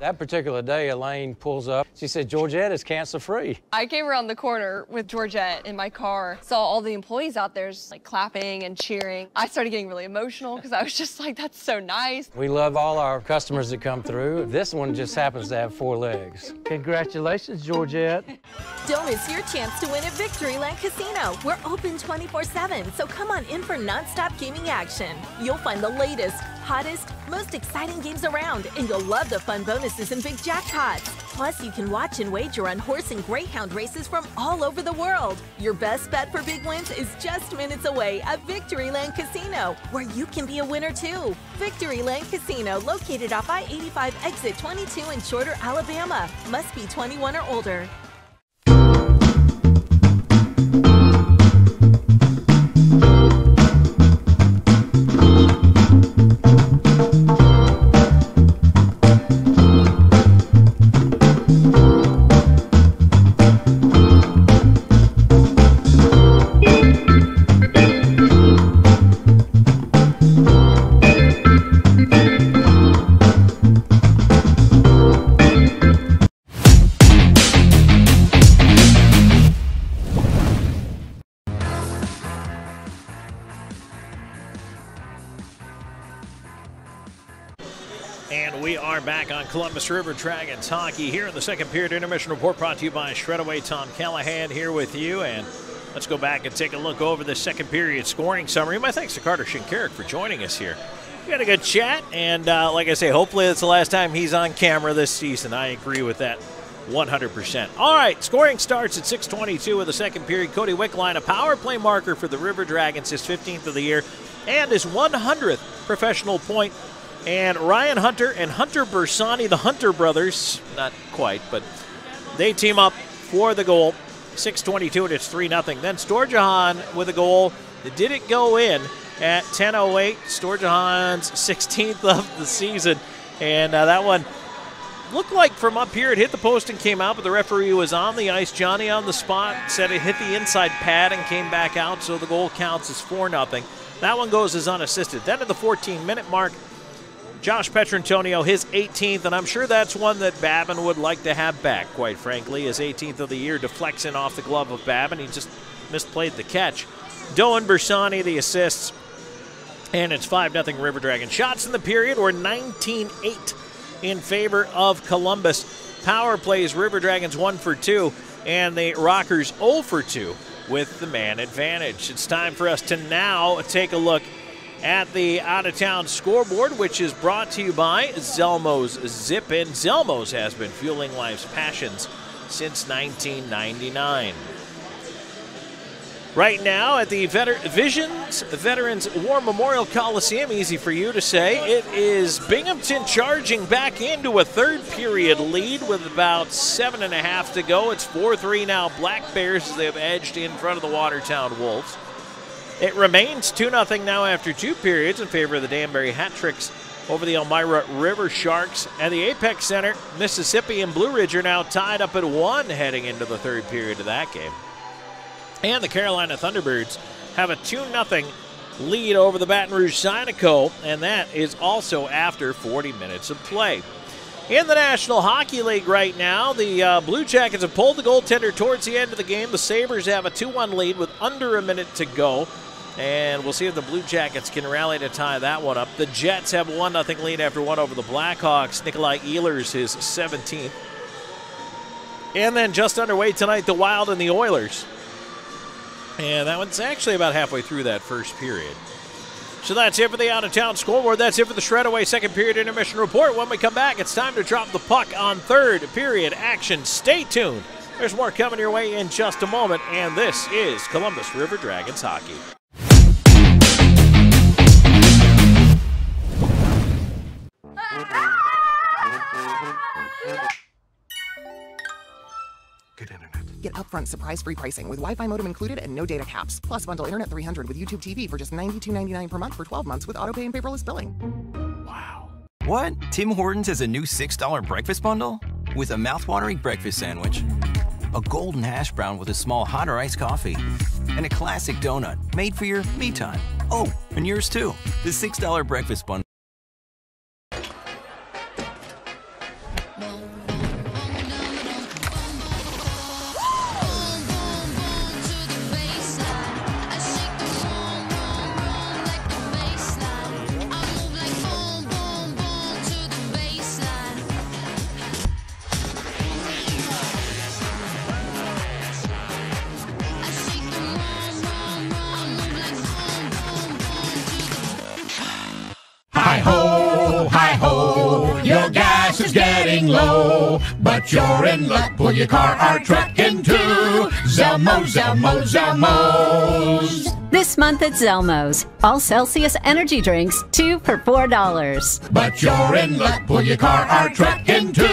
That particular day, Elaine pulls up. She said, Georgette is cancer free. I came around the corner with Georgette in my car, saw all the employees out there just like clapping and cheering. I started getting really emotional because I was just like, that's so nice. We love all our customers that come through. This one just happens to have four legs. Congratulations, Georgette. Don't miss your chance to win at Victoryland Casino. We're open 24 7, so come on in for nonstop gaming action. You'll find the latest, hottest, most exciting games around, and you'll love the fun bonuses and big jackpots. Plus, you can watch and wager on horse and greyhound races from all over the world. Your best bet for big wins is just minutes away at Victory Victoryland Casino, where you can be a winner too. Victory Victoryland Casino, located off I 85 exit 22 in Shorter, Alabama. Must be 21 or older. Columbus River Dragons hockey here in the second period intermission report brought to you by Shredaway. Tom Callahan here with you. And let's go back and take a look over the second period scoring summary. My thanks to Carter Shinkarik for joining us here. We had a good chat. And uh, like I say, hopefully it's the last time he's on camera this season. I agree with that 100%. All right, scoring starts at 6:22 of the second period. Cody Wickline, a power play marker for the River Dragons, his 15th of the year, and his 100th professional point. And Ryan Hunter and Hunter Bersani, the Hunter brothers, not quite, but they team up for the goal. 6:22 and it's 3 0. Then Storjahan with a goal that didn't go in at 10:08. Storjahan's 16th of the season, and uh, that one looked like from up here it hit the post and came out, but the referee was on the ice. Johnny on the spot said it hit the inside pad and came back out, so the goal counts as 4 0. That one goes as unassisted. Then at the 14 minute mark, Josh Petrantonio, his 18th, and I'm sure that's one that Babin would like to have back, quite frankly. His 18th of the year deflects in off the glove of Babin. He just misplayed the catch. Doan Bersani, the assists, and it's 5 0 River Dragon. Shots in the period were 19 8 in favor of Columbus. Power plays River Dragons 1 for 2, and the Rockers 0 for 2 with the man advantage. It's time for us to now take a look at the out of town scoreboard, which is brought to you by Zelmo's Zip In. Zelmo's has been fueling life's passions since 1999. Right now at the Veter- Visions Veterans War Memorial Coliseum, easy for you to say, it is Binghamton charging back into a third period lead with about seven and a half to go. It's 4 3 now. Black Bears as they have edged in front of the Watertown Wolves. It remains 2 0 now after two periods in favor of the Danbury Hat Tricks over the Elmira River Sharks. And the Apex Center, Mississippi and Blue Ridge are now tied up at one heading into the third period of that game. And the Carolina Thunderbirds have a 2 0 lead over the Baton Rouge Zydeco, and that is also after 40 minutes of play. In the National Hockey League right now, the uh, Blue Jackets have pulled the goaltender towards the end of the game. The Sabres have a 2 1 lead with under a minute to go. And we'll see if the Blue Jackets can rally to tie that one up. The Jets have a 1 0 lead after one over the Blackhawks. Nikolai Ehlers, his 17th. And then just underway tonight, the Wild and the Oilers. And that one's actually about halfway through that first period. So that's it for the out of town scoreboard. That's it for the shredaway second period intermission report. When we come back, it's time to drop the puck on third period action. Stay tuned. There's more coming your way in just a moment. And this is Columbus River Dragons hockey. Get upfront surprise-free pricing with Wi-Fi modem included and no data caps. Plus bundle Internet 300 with YouTube TV for just $92.99 per month for 12 months with autopay and paperless billing. Wow. What? Tim Hortons has a new $6 breakfast bundle? With a mouthwatering breakfast sandwich, a golden hash brown with a small hot or iced coffee, and a classic donut made for your me time. Oh, and yours too. The $6 breakfast bundle. Gas is getting low, but you're in luck. Pull your car or truck into Zelmo, Zelmo, Zelmo's. This month at Zelmo's, all Celsius energy drinks, two for $4. But you're in luck. Pull your car or truck into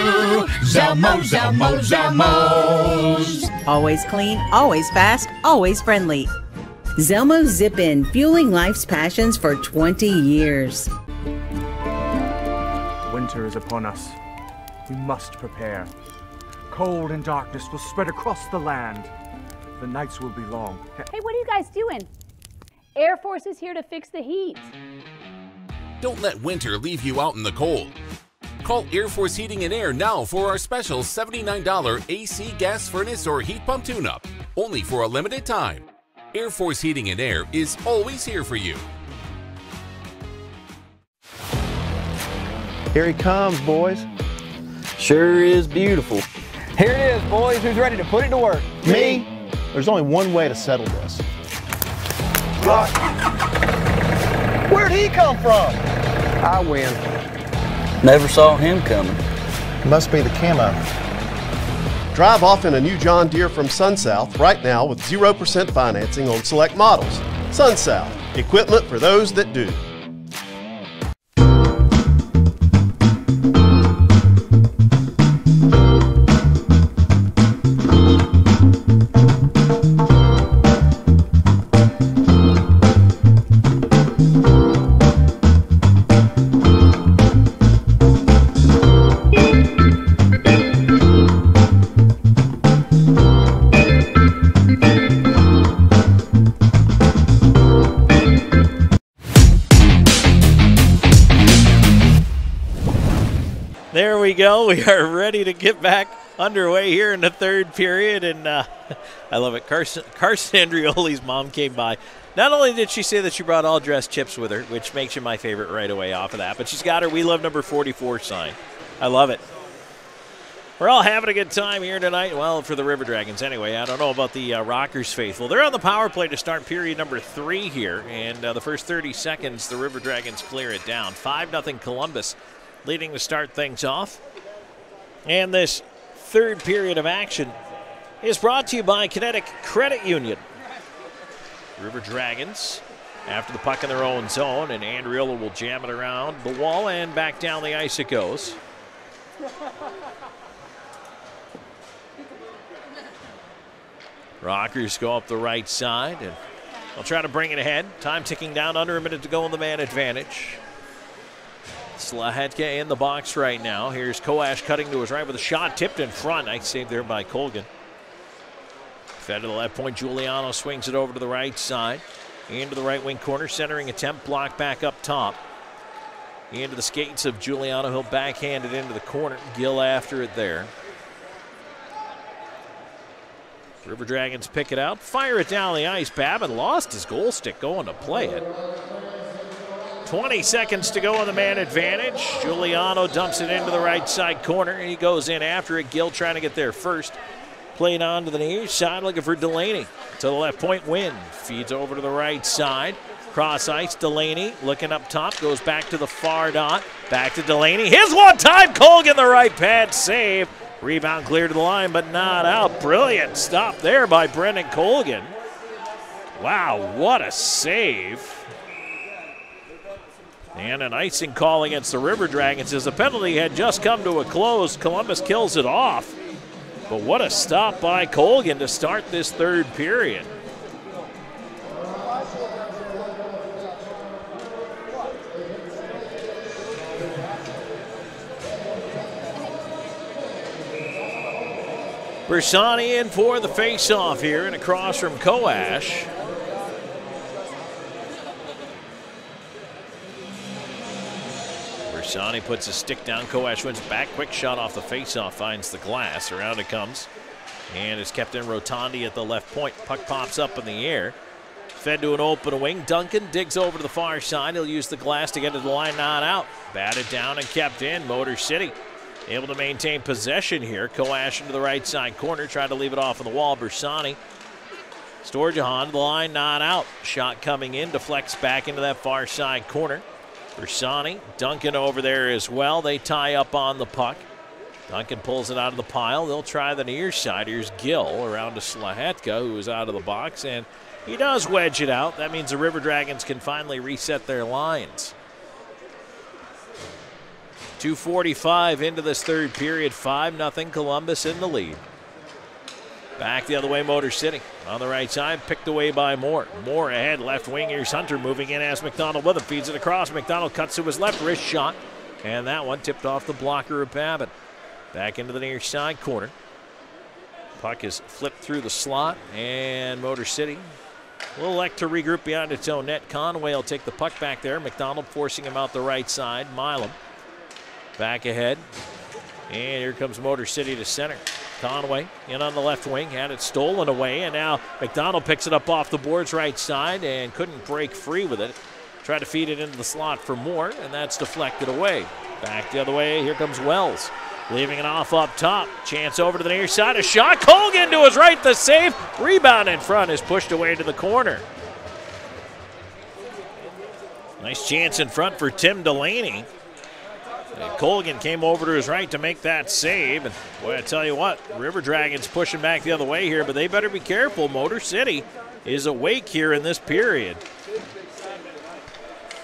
Zelmo, Zelmo, Zelmo's. Always clean, always fast, always friendly. Zelmo Zip In, fueling life's passions for 20 years. Winter is upon us. We must prepare. Cold and darkness will spread across the land. The nights will be long. Hey, what are you guys doing? Air Force is here to fix the heat. Don't let winter leave you out in the cold. Call Air Force Heating and Air now for our special $79 AC gas furnace or heat pump tune up, only for a limited time. Air Force Heating and Air is always here for you. Here he comes, boys. Sure is beautiful. Here it is, boys. Who's ready to put it to work? Me? There's only one way to settle this. Where'd he come from? I win. Never saw him coming. Must be the camo. Drive off in a new John Deere from SunSouth right now with 0% financing on select models. SunSouth, equipment for those that do. Go. *laughs* We are ready to get back underway here in the third period. And uh, *laughs* I love it. Carson, Carson Andrioli's mom came by. Not only did she say that she brought all dressed chips with her, which makes you my favorite right away off of that, but she's got her We Love Number 44 sign. I love it. We're all having a good time here tonight. Well, for the River Dragons, anyway. I don't know about the uh, Rockers faithful. They're on the power play to start period number three here, and uh, the first 30 seconds, the River Dragons clear it down. 5 0 Columbus leading to start things off. And this third period of action is brought to you by Kinetic Credit Union. River Dragons after the puck in their own zone, and Andriola will jam it around the wall and back down the ice it goes. Rockers go up the right side, and they'll try to bring it ahead. Time ticking down, under a minute to go on the man advantage. Slahetka in the box right now. Here's Koash cutting to his right with a shot tipped in front. Nice save there by Colgan. Fed to the left point. Giuliano swings it over to the right side. Into the right wing corner. Centering attempt. Block back up top. Into the skates of Giuliano. He'll backhand it into the corner. Gill after it there. River Dragons pick it out. Fire it down the ice. Babin lost his goal stick going to play it. 20 seconds to go on the man advantage. Giuliano dumps it into the right side corner. And he goes in after it. Gill trying to get there first. Played on to the near side, looking for Delaney. To the left point, win. Feeds over to the right side. Cross ice, Delaney looking up top, goes back to the far dot. Back to Delaney. His one time, Colgan the right pad save. Rebound clear to the line, but not out. Brilliant stop there by Brendan Colgan. Wow, what a save. And an icing call against the River Dragons as the penalty had just come to a close. Columbus kills it off. But what a stop by Colgan to start this third period. Bersani in for the face-off here and across from Koash. Bersani puts a stick down. Koash wins back. Quick shot off the face-off. Finds the glass. Around it comes. And is kept in Rotondi at the left point. Puck pops up in the air. Fed to an open wing. Duncan digs over to the far side. He'll use the glass to get to the line, not out. Batted down and kept in. Motor City Able to maintain possession here. Koash into the right side corner. Tried to leave it off on the wall. Bersani. Storjahan, the line not out. Shot coming in. Deflects back into that far side corner. Bersani. Duncan over there as well. They tie up on the puck. Duncan pulls it out of the pile. They'll try the near side. Here's Gill around to Slahetka, who is out of the box, and he does wedge it out. That means the River Dragons can finally reset their lines. 245 into this third period, 5 0 Columbus in the lead. Back the other way, Motor City. On the right side, picked away by Moore. Moore ahead, left wing. Here's Hunter moving in as McDonald with him. Feeds it across. McDonald cuts to his left, wrist shot. And that one tipped off the blocker of Babin. Back into the near side corner. Puck is flipped through the slot, and Motor City will elect to regroup behind its own net. Conway will take the puck back there. McDonald forcing him out the right side. Milam Back ahead. And here comes Motor City to center. Conway in on the left wing, had it stolen away, and now McDonald picks it up off the boards right side and couldn't break free with it. Tried to feed it into the slot for more, and that's deflected away. Back the other way, here comes Wells. Leaving it off up top. Chance over to the near side. A shot. Colgan to his right. The save. Rebound in front is pushed away to the corner. Nice chance in front for Tim Delaney. And Colgan came over to his right to make that save. And boy, I tell you what, River Dragons pushing back the other way here, but they better be careful. Motor City is awake here in this period.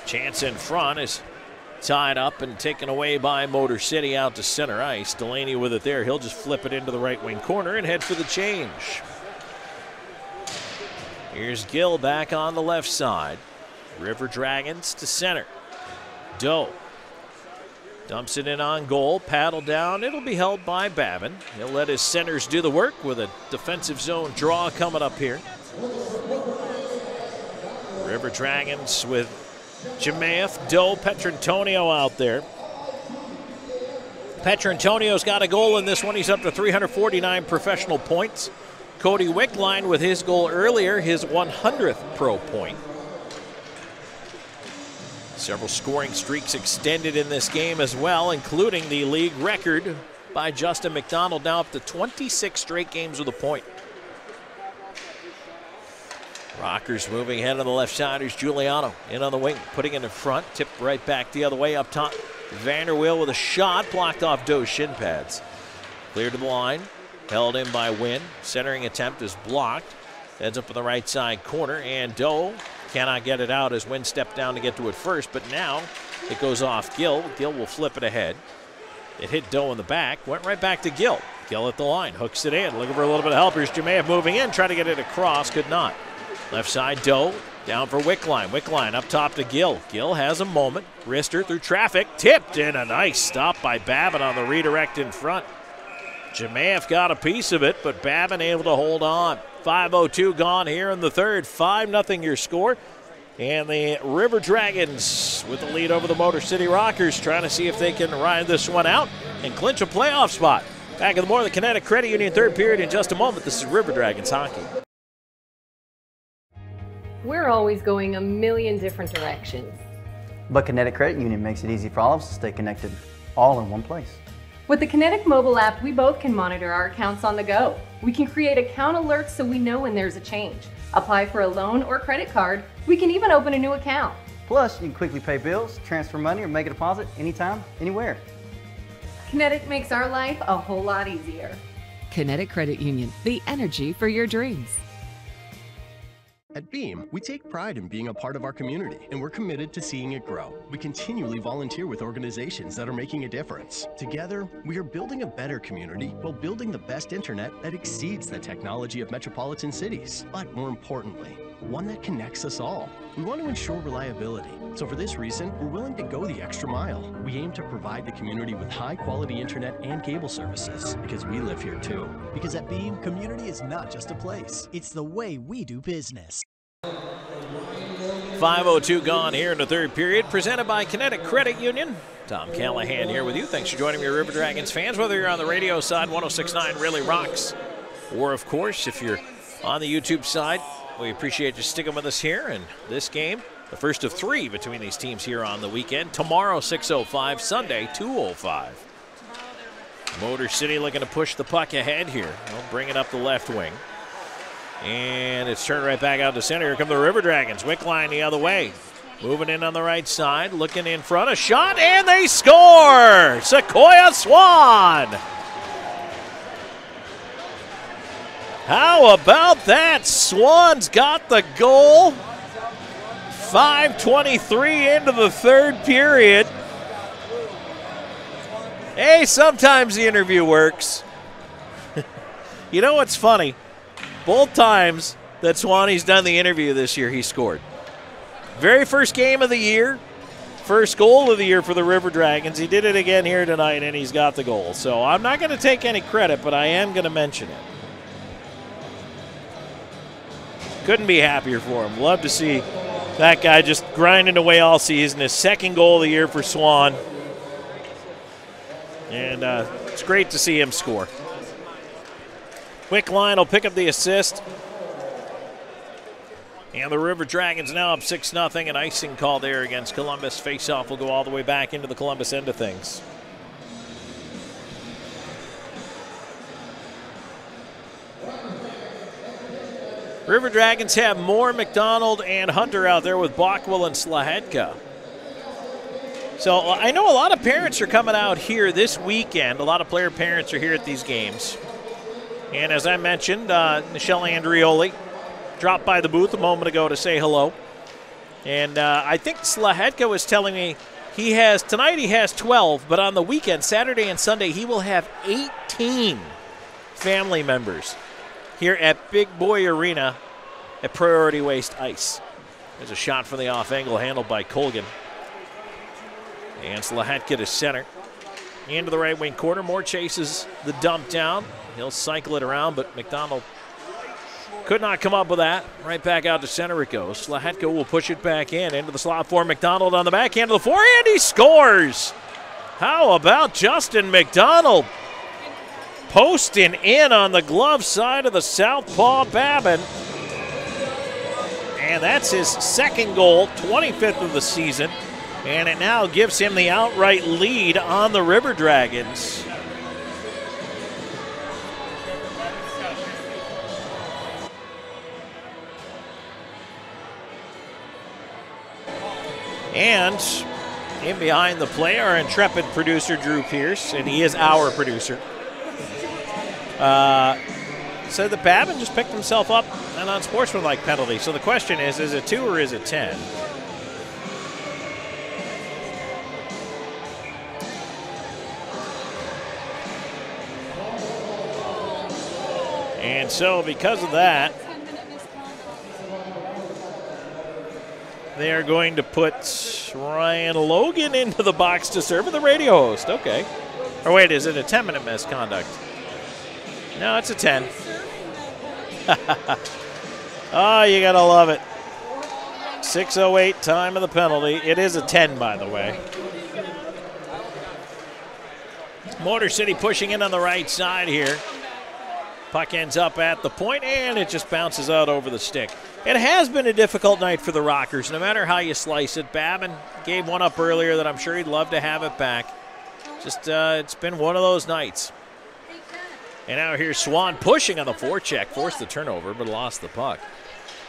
Chance in front is tied up and taken away by Motor City out to center ice. Delaney with it there. He'll just flip it into the right wing corner and head for the change. Here's Gill back on the left side. River Dragons to center. Doe Dumps it in on goal, paddle down. It'll be held by Babin. He'll let his centers do the work with a defensive zone draw coming up here. River Dragons with Jemaeth, Doe, Petrantonio out there. Petrantonio's got a goal in this one. He's up to 349 professional points. Cody Wickline with his goal earlier, his 100th pro point. Several scoring streaks extended in this game as well, including the league record by Justin McDonald, now up to 26 straight games with a point. Rockers moving ahead on the left side. Here's Giuliano in on the wing, putting it in front, tipped right back the other way up top. Vanderweel with a shot, blocked off Doe's shin pads. Cleared to the line, held in by Wynn. Centering attempt is blocked. Heads up in the right side corner, and Doe Cannot get it out as Wynn stepped down to get to it first, but now it goes off Gill. Gill will flip it ahead. It hit Doe in the back, went right back to Gill. Gill at the line, hooks it in, looking for a little bit of help. Here's moving in, trying to get it across, could not. Left side, Doe Down for Wickline. Wickline up top to Gill. Gill has a moment. Wrister through traffic. Tipped in a nice stop by Babin on the redirect in front. Jemayev got a piece of it, but Babin able to hold on. 5.02 gone here in the third. 5 0 your score. And the River Dragons with the lead over the Motor City Rockers trying to see if they can ride this one out and clinch a playoff spot. Back in the more, the Kinetic Credit Union third period in just a moment. This is River Dragons hockey. We're always going a million different directions. But Kinetic Credit Union makes it easy for all of us to stay connected, all in one place. With the Kinetic mobile app, we both can monitor our accounts on the go. We can create account alerts so we know when there's a change. Apply for a loan or credit card. We can even open a new account. Plus, you can quickly pay bills, transfer money, or make a deposit anytime, anywhere. Kinetic makes our life a whole lot easier. Kinetic Credit Union, the energy for your dreams. At Beam, we take pride in being a part of our community, and we're committed to seeing it grow. We continually volunteer with organizations that are making a difference. Together, we are building a better community while building the best internet that exceeds the technology of metropolitan cities. But more importantly, one that connects us all. We want to ensure reliability, so for this reason, we're willing to go the extra mile. We aim to provide the community with high quality internet and cable services because we live here too. Because at Beam, community is not just a place, it's the way we do business. 5.02 gone here in the third period, presented by Kinetic Credit Union. Tom Callahan here with you. Thanks for joining me, River Dragons fans, whether you're on the radio side, 1069 Really Rocks, or of course, if you're on the YouTube side, we appreciate you sticking with us here in this game. The first of three between these teams here on the weekend. Tomorrow, 6.05, Sunday, 2.05. Motor City looking to push the puck ahead here. They'll bring it up the left wing. And it's turned right back out to center. Here come the River Dragons. Wickline the other way. Moving in on the right side, looking in front. A shot, and they score! Sequoia Swan! How about that? Swan's got the goal. 5.23 into the third period. Hey, sometimes the interview works. *laughs* you know what's funny? Both times that Swanee's done the interview this year, he scored. Very first game of the year, first goal of the year for the River Dragons. He did it again here tonight, and he's got the goal. So I'm not going to take any credit, but I am going to mention it. Couldn't be happier for him. Love to see that guy just grinding away all season. His second goal of the year for Swan. And uh, it's great to see him score. Wickline will pick up the assist. And the River Dragons now up 6 0. An icing call there against Columbus. Face off will go all the way back into the Columbus end of things. River Dragons have more McDonald and Hunter out there with Bockwell and Slahetka. So I know a lot of parents are coming out here this weekend. A lot of player parents are here at these games. And as I mentioned, uh, Michelle Andrioli dropped by the booth a moment ago to say hello. And uh, I think Slahetka was telling me he has, tonight he has 12, but on the weekend, Saturday and Sunday, he will have 18 family members here at Big Boy Arena at Priority Waste Ice. There's a shot from the off angle handled by Colgan. And Slahetka to center. Into the right wing corner. More chases the dump down. He'll cycle it around, but McDonald could not come up with that. Right back out to center it goes. Slahetka will push it back in into the slot for McDonald on the backhand of the forehand. He scores. How about Justin McDonald? Posting in on the glove side of the southpaw Babin. And that's his second goal, 25th of the season. And it now gives him the outright lead on the River Dragons. And in behind the play, our intrepid producer, Drew Pierce, and he is our producer, uh, said that Babin just picked himself up an unsportsmanlike penalty. So the question is is it two or is it 10? And so, because of that, They are going to put Ryan Logan into the box to serve the radio host. Okay. Or wait, is it a 10 minute misconduct? No, it's a 10. oh, *laughs* you got to love it. 6.08 time of the penalty. It is a 10, by the way. Motor City pushing in on the right side here. Puck ends up at the point, and it just bounces out over the stick. It has been a difficult night for the Rockers, no matter how you slice it. Babin gave one up earlier that I'm sure he'd love to have it back. Just, uh, it's been one of those nights. And now here's Swan pushing on the forecheck, forced the turnover, but lost the puck.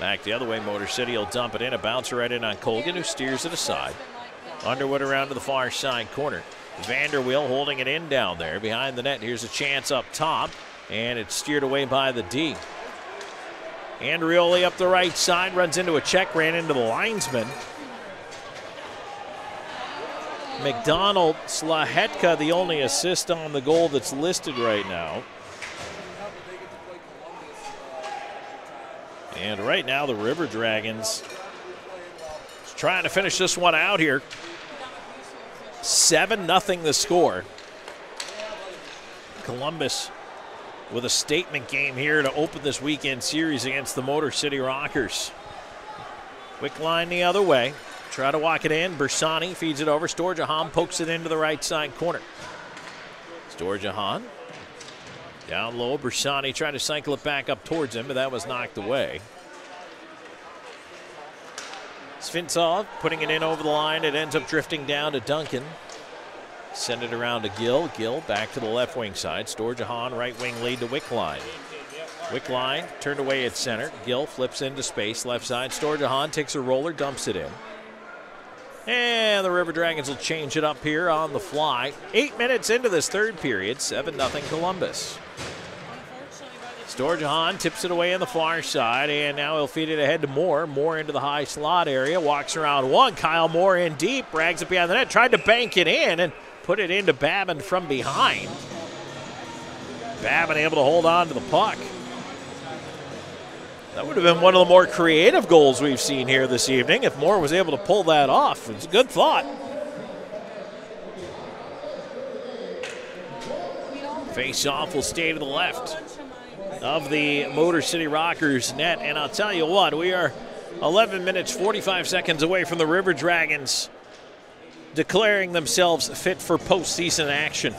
Back the other way, Motor City will dump it in, a bouncer right in on Colgan, who steers it aside. Underwood around to the far side corner. Vanderweel holding it in down there behind the net. Here's a chance up top, and it's steered away by the D. Andrioli up the right side, runs into a check, ran into the linesman. McDonald, Slahetka, the only assist on the goal that's listed right now. And right now, the River Dragons trying to finish this one out here. 7 0 the score. Columbus with a statement game here to open this weekend series against the Motor City Rockers. Wickline the other way. Try to walk it in. Bersani feeds it over. Storjahan pokes it into the right side corner. Storjahan down low. Bersani trying to cycle it back up towards him, but that was knocked away. Svintsov putting it in over the line. It ends up drifting down to Duncan. Send it around to Gill. Gill back to the left wing side. Storjahan right wing lead to Wickline. Wickline turned away at center. Gill flips into space. Left side. Storjahan takes a roller, dumps it in. And the River Dragons will change it up here on the fly. Eight minutes into this third period, 7 0 Columbus. Storjahan tips it away on the far side, and now he'll feed it ahead to Moore. Moore into the high slot area, walks around one. Kyle Moore in deep, rags it behind the net, tried to bank it in and put it into Babin from behind. Babin able to hold on to the puck. That would have been one of the more creative goals we've seen here this evening if Moore was able to pull that off. It's a good thought. Face off will stay to the left of the Motor City Rockers net. And I'll tell you what, we are 11 minutes, 45 seconds away from the River Dragons declaring themselves fit for postseason action.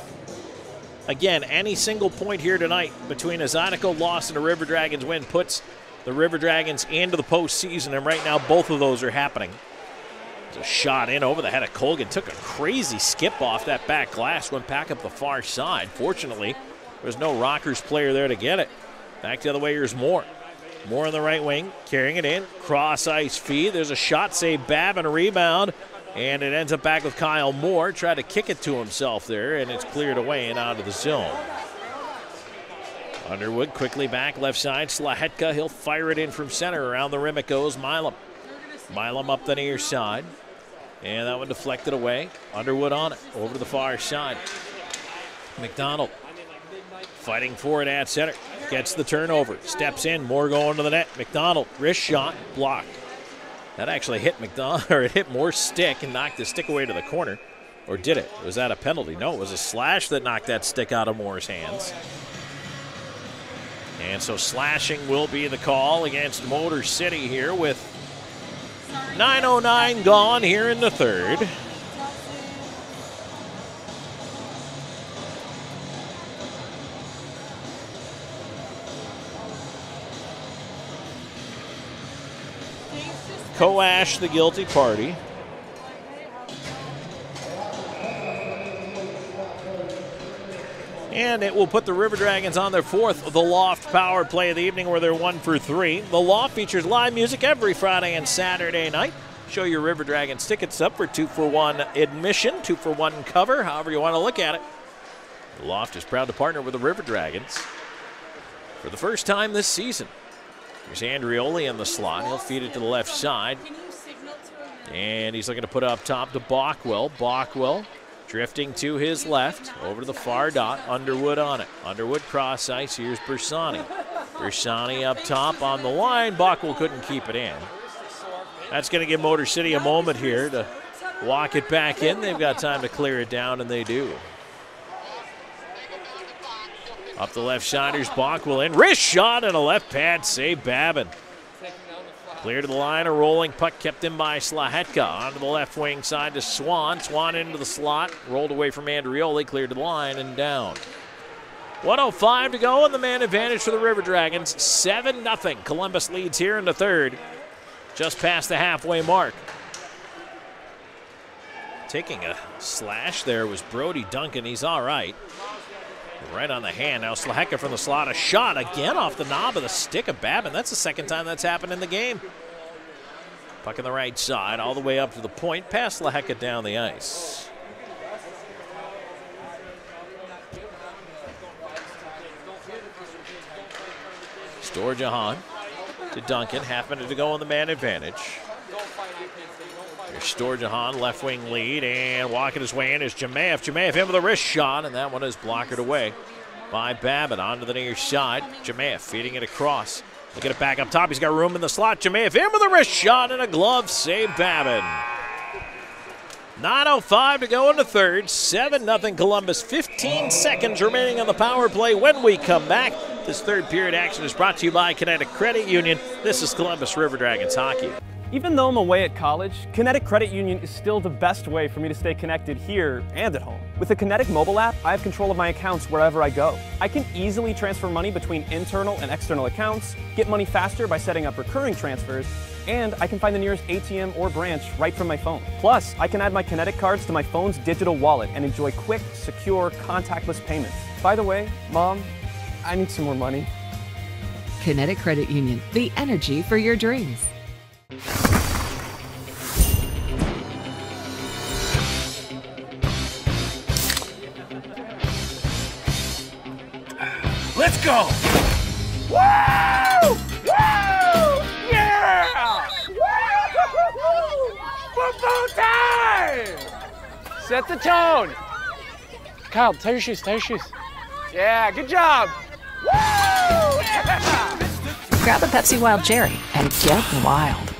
Again, any single point here tonight between a Zydeco loss and a River Dragons win puts the River Dragons into the postseason, and right now both of those are happening. A shot in over the head of Colgan. Took a crazy skip off that back glass, went back up the far side. Fortunately, there's no Rockers player there to get it. Back the other way, here's Moore. Moore on the right wing, carrying it in. Cross ice feed. There's a shot save, Bab, and a rebound. And it ends up back with Kyle Moore. Tried to kick it to himself there, and it's cleared away and out of the zone. Underwood quickly back left side. Slahetka, he'll fire it in from center. Around the rim it goes. Milam. Milam up the near side. And that one deflected away. Underwood on it. Over to the far side. McDonald fighting for it at center. Gets the turnover. Steps in. More going to the net. McDonald. Wrist shot. Blocked. That actually hit McDonald, *laughs* or it hit Moore's stick and knocked the stick away to the corner. Or did it? Was that a penalty? No, it was a slash that knocked that stick out of Moore's hands. And so slashing will be the call against Motor City here with 9.09 gone here in the third. Coash, the guilty party. And it will put the River Dragons on their fourth, the Loft power play of the evening, where they're one for three. The Loft features live music every Friday and Saturday night. Show your River Dragons tickets up for two for one admission, two for one cover, however you want to look at it. The Loft is proud to partner with the River Dragons for the first time this season. Here's Andrioli in the slot. He'll feed it to the left side. And he's looking to put it up top to Bockwell. Bockwell drifting to his left over to the far dot. Underwood on it. Underwood cross ice. Here's Bersani. Bersani up top on the line. Bockwell couldn't keep it in. That's going to give Motor City a moment here to walk it back in. They've got time to clear it down, and they do. Up the left side, here's in. Wrist shot and a left pad save Babin. Clear to the line, a rolling puck kept in by Slahetka. Onto the left wing side to Swan. Swan into the slot, rolled away from Andrioli, cleared to the line and down. 105 to go, and the man advantage for the River Dragons. 7 0. Columbus leads here in the third, just past the halfway mark. Taking a slash there was Brody Duncan. He's all right. Right on the hand. Now Slahetka from the slot. A shot again off the knob of the stick of Babin. That's the second time that's happened in the game. Puck on the right side, all the way up to the point, past Slahetka down the ice. Storjahan to Duncan. Half minute to go on the man advantage. Storjahan, left wing lead, and walking his way in is Jemayev. Jemayev in with a wrist shot, and that one is blocked away by Babin onto the near side. Jemayev feeding it across. Look at it back up top. He's got room in the slot. Jemayev in with a wrist shot and a glove save Babin. 9.05 to go in the third. 7 0 Columbus. 15 seconds remaining on the power play when we come back. This third period action is brought to you by Kinetic Credit Union. This is Columbus River Dragons hockey. Even though I'm away at college, Kinetic Credit Union is still the best way for me to stay connected here and at home. With the Kinetic mobile app, I have control of my accounts wherever I go. I can easily transfer money between internal and external accounts, get money faster by setting up recurring transfers, and I can find the nearest ATM or branch right from my phone. Plus, I can add my Kinetic cards to my phone's digital wallet and enjoy quick, secure, contactless payments. By the way, Mom, I need some more money. Kinetic Credit Union, the energy for your dreams. Let's go! Woo! Woo! Yeah! Football time! Set the tone. Kyle, tie your shoes, tie your shoes. Yeah, good job. Woo! Yeah! Grab a Pepsi Wild Cherry and get wild.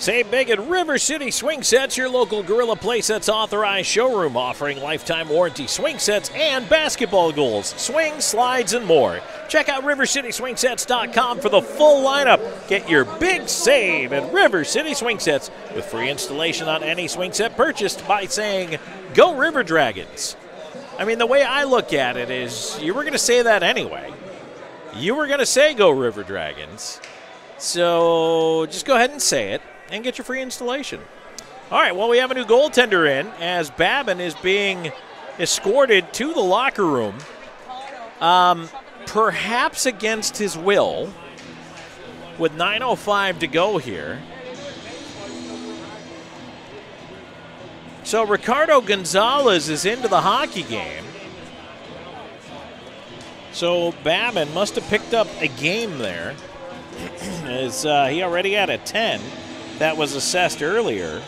Save big at River City Swing Sets, your local Gorilla Playsets authorized showroom offering lifetime warranty swing sets and basketball goals, swings, slides, and more. Check out RiverCitySwingSets.com for the full lineup. Get your big save at River City Swing Sets with free installation on any swing set purchased by saying, Go River Dragons. I mean, the way I look at it is you were going to say that anyway. You were going to say Go River Dragons. So just go ahead and say it and get your free installation. All right, well, we have a new goaltender in as Babin is being escorted to the locker room, um, perhaps against his will, with 9.05 to go here. So Ricardo Gonzalez is into the hockey game. So Babin must have picked up a game there, *clears throat* as uh, he already had a 10 that was assessed earlier.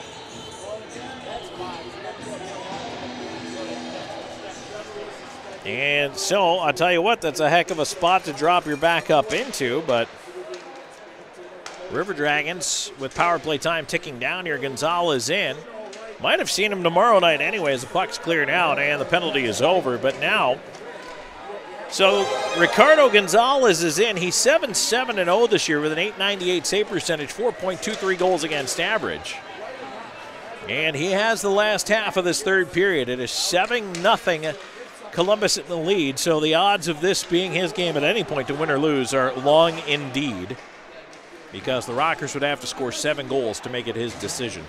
And so, I'll tell you what, that's a heck of a spot to drop your back up into, but River Dragons with power play time ticking down here. Gonzalez in. Might have seen him tomorrow night anyway as the puck's cleared out and the penalty is over, but now. So Ricardo Gonzalez is in. He's 7 7 0 this year with an 898 save percentage, 4.23 goals against average. And he has the last half of this third period. It is 7 0 Columbus in the lead, so the odds of this being his game at any point to win or lose are long indeed because the Rockers would have to score seven goals to make it his decision.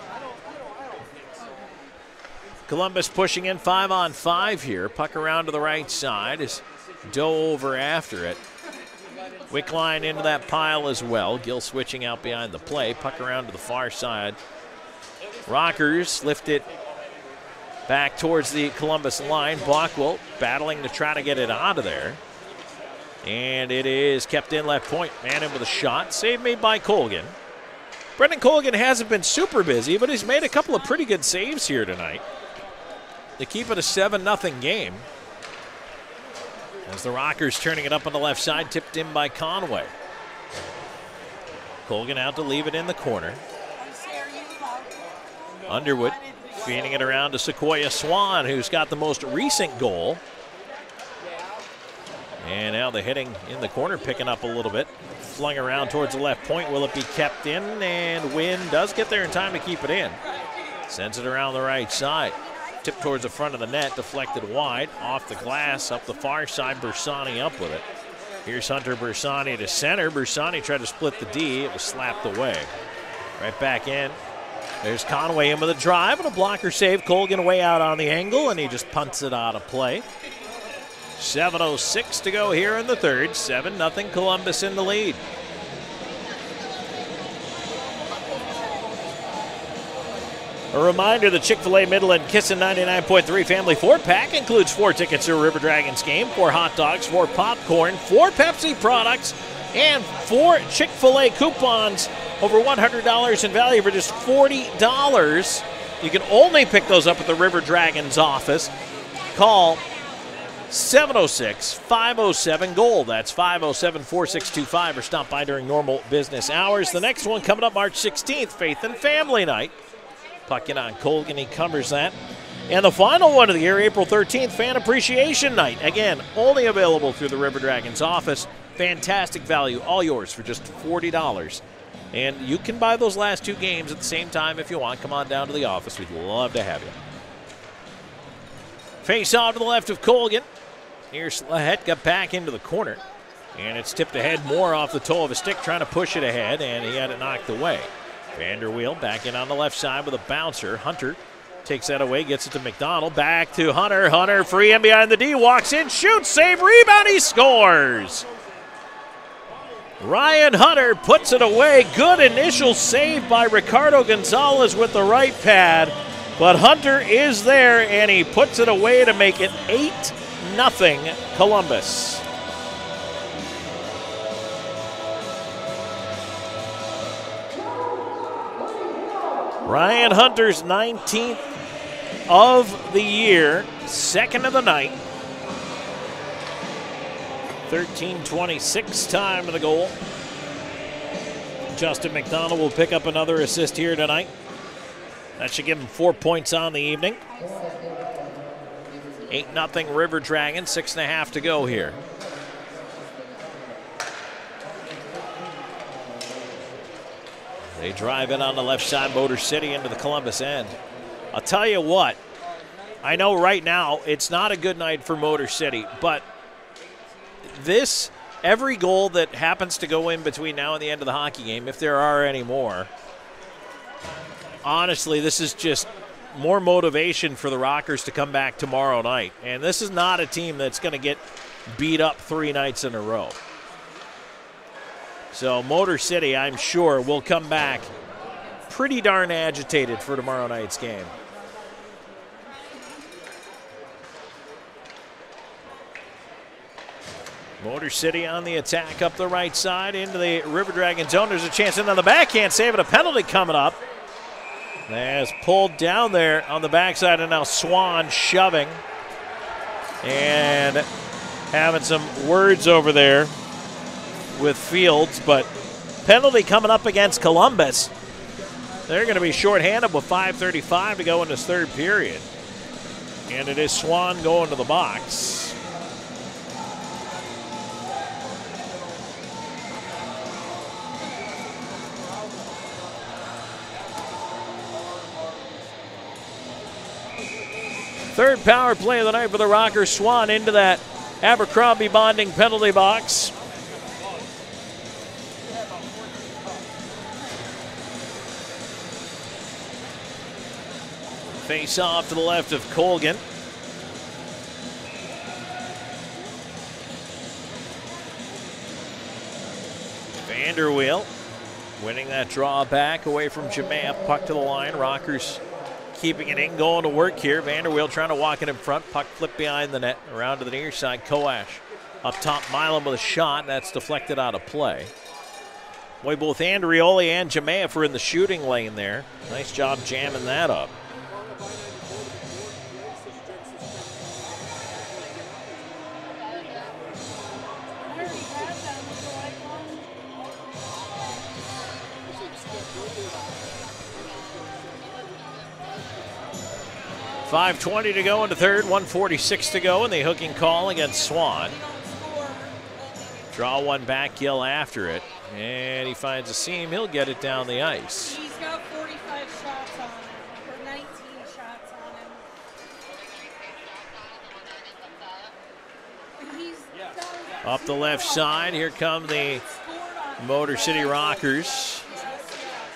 Columbus pushing in five on five here. Puck around to the right side is Doe over after it. Wickline into that pile as well. Gill switching out behind the play. Puck around to the far side. Rockers lift it back towards the Columbus line. Bockwell battling to try to get it out of there. And it is kept in left point. Man in with a shot. Save made by Colgan. Brendan Colgan hasn't been super busy, but he's made a couple of pretty good saves here tonight to keep it a 7 0 game. As the Rockers turning it up on the left side, tipped in by Conway. Colgan out to leave it in the corner. Underwood feeding it around to Sequoia Swan, who's got the most recent goal. And now the hitting in the corner picking up a little bit. Flung around towards the left point. Will it be kept in? And Wynn does get there in time to keep it in. Sends it around the right side. Tip towards the front of the net, deflected wide, off the glass, up the far side. Bersani up with it. Here's Hunter Bersani to center. Bersani tried to split the D. It was slapped away. Right back in. There's Conway in with a drive and a blocker save. Colgan way out on the angle, and he just punts it out of play. 7.06 to go here in the third. 7 0 Columbus in the lead. A reminder the Chick fil A Midland Kissin' 99.3 Family Four Pack includes four tickets to a River Dragons game, four hot dogs, four popcorn, four Pepsi products, and four Chick fil A coupons over $100 in value for just $40. You can only pick those up at the River Dragons office. Call 706 507 Gold. That's 507 4625 or stop by during normal business hours. The next one coming up March 16th, Faith and Family Night. Pucking on Colgan, he covers that. And the final one of the year, April 13th, Fan Appreciation Night. Again, only available through the River Dragons office. Fantastic value, all yours for just $40. And you can buy those last two games at the same time if you want. Come on down to the office. We'd love to have you. Face off to the left of Colgan. Here's Lahetka back into the corner. And it's tipped ahead more off the toe of a stick, trying to push it ahead, and he had it knocked away. Vanderweel back in on the left side with a bouncer. Hunter takes that away, gets it to McDonald. Back to Hunter. Hunter free and behind the D. Walks in, shoots, save, rebound. He scores. Ryan Hunter puts it away. Good initial save by Ricardo Gonzalez with the right pad. But Hunter is there and he puts it away to make it 8 0 Columbus. Ryan Hunter's 19th of the year, second of the night. 13-26 time of the goal. Justin McDonald will pick up another assist here tonight. That should give him four points on the evening. 8 0 River Dragon, six and a half to go here. They drive in on the left side, Motor City into the Columbus end. I'll tell you what, I know right now it's not a good night for Motor City, but this, every goal that happens to go in between now and the end of the hockey game, if there are any more, honestly, this is just more motivation for the Rockers to come back tomorrow night. And this is not a team that's going to get beat up three nights in a row. So, Motor City, I'm sure, will come back pretty darn agitated for tomorrow night's game. Motor City on the attack up the right side into the River Dragon zone. There's a chance in on the backhand save, and a penalty coming up. As pulled down there on the backside, and now Swan shoving and having some words over there with Fields, but penalty coming up against Columbus. They're going to be shorthanded with 5.35 to go in this third period. And it is Swan going to the box. Third power play of the night for the Rockers. Swan into that Abercrombie bonding penalty box. Face off to the left of Colgan. Vanderweel winning that draw back away from Jamea. Puck to the line. Rockers keeping it in, going to work here. Vanderweel trying to walk it in front. Puck flip behind the net, around to the near side. Koash up top, Milam with a shot. That's deflected out of play. Boy, both Andrioli and Jamaev are in the shooting lane there. Nice job jamming that up. Five twenty to go into third, one forty six to go, and the hooking call against Swan. Draw one back, Gill after it, and he finds a seam. He'll get it down the ice. He's got 45 shots on him, or 19 shots on him. Up the left side, here come the Motor City Rockers.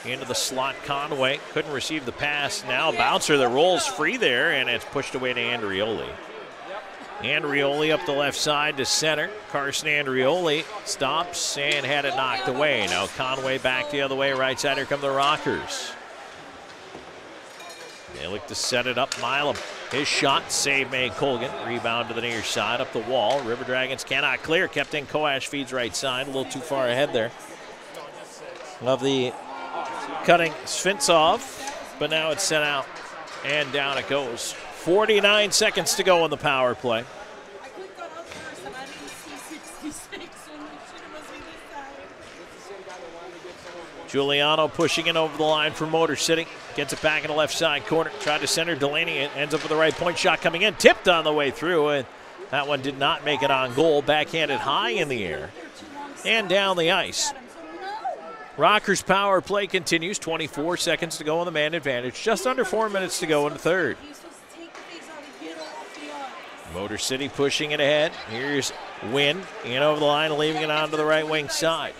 Into the slot, Conway couldn't receive the pass. Now bouncer that rolls free there, and it's pushed away to Andrioli. Andrioli up the left side to center. Carson Andrioli stops and had it knocked away. Now Conway back the other way, right side. Here come the Rockers. They look to set it up. Milam, his shot, save made Colgan. Rebound to the near side, up the wall. River Dragons cannot clear. Kept in Koash feeds right side. A little too far ahead there. Of the cutting Svintsov, but now it's sent out and down it goes. 49 seconds to go on the power play. Giuliano pushing it over the line for Motor City. Gets it back in the left side corner. Tried to center. Delaney It ends up with the right point shot coming in. Tipped on the way through, and that one did not make it on goal. Backhanded high in the air and down the ice. Rockers power play continues. 24 seconds to go on the man advantage. Just under four minutes to go in the third. Motor City pushing it ahead. Here's Wynn in over the line, leaving it onto the right wing side.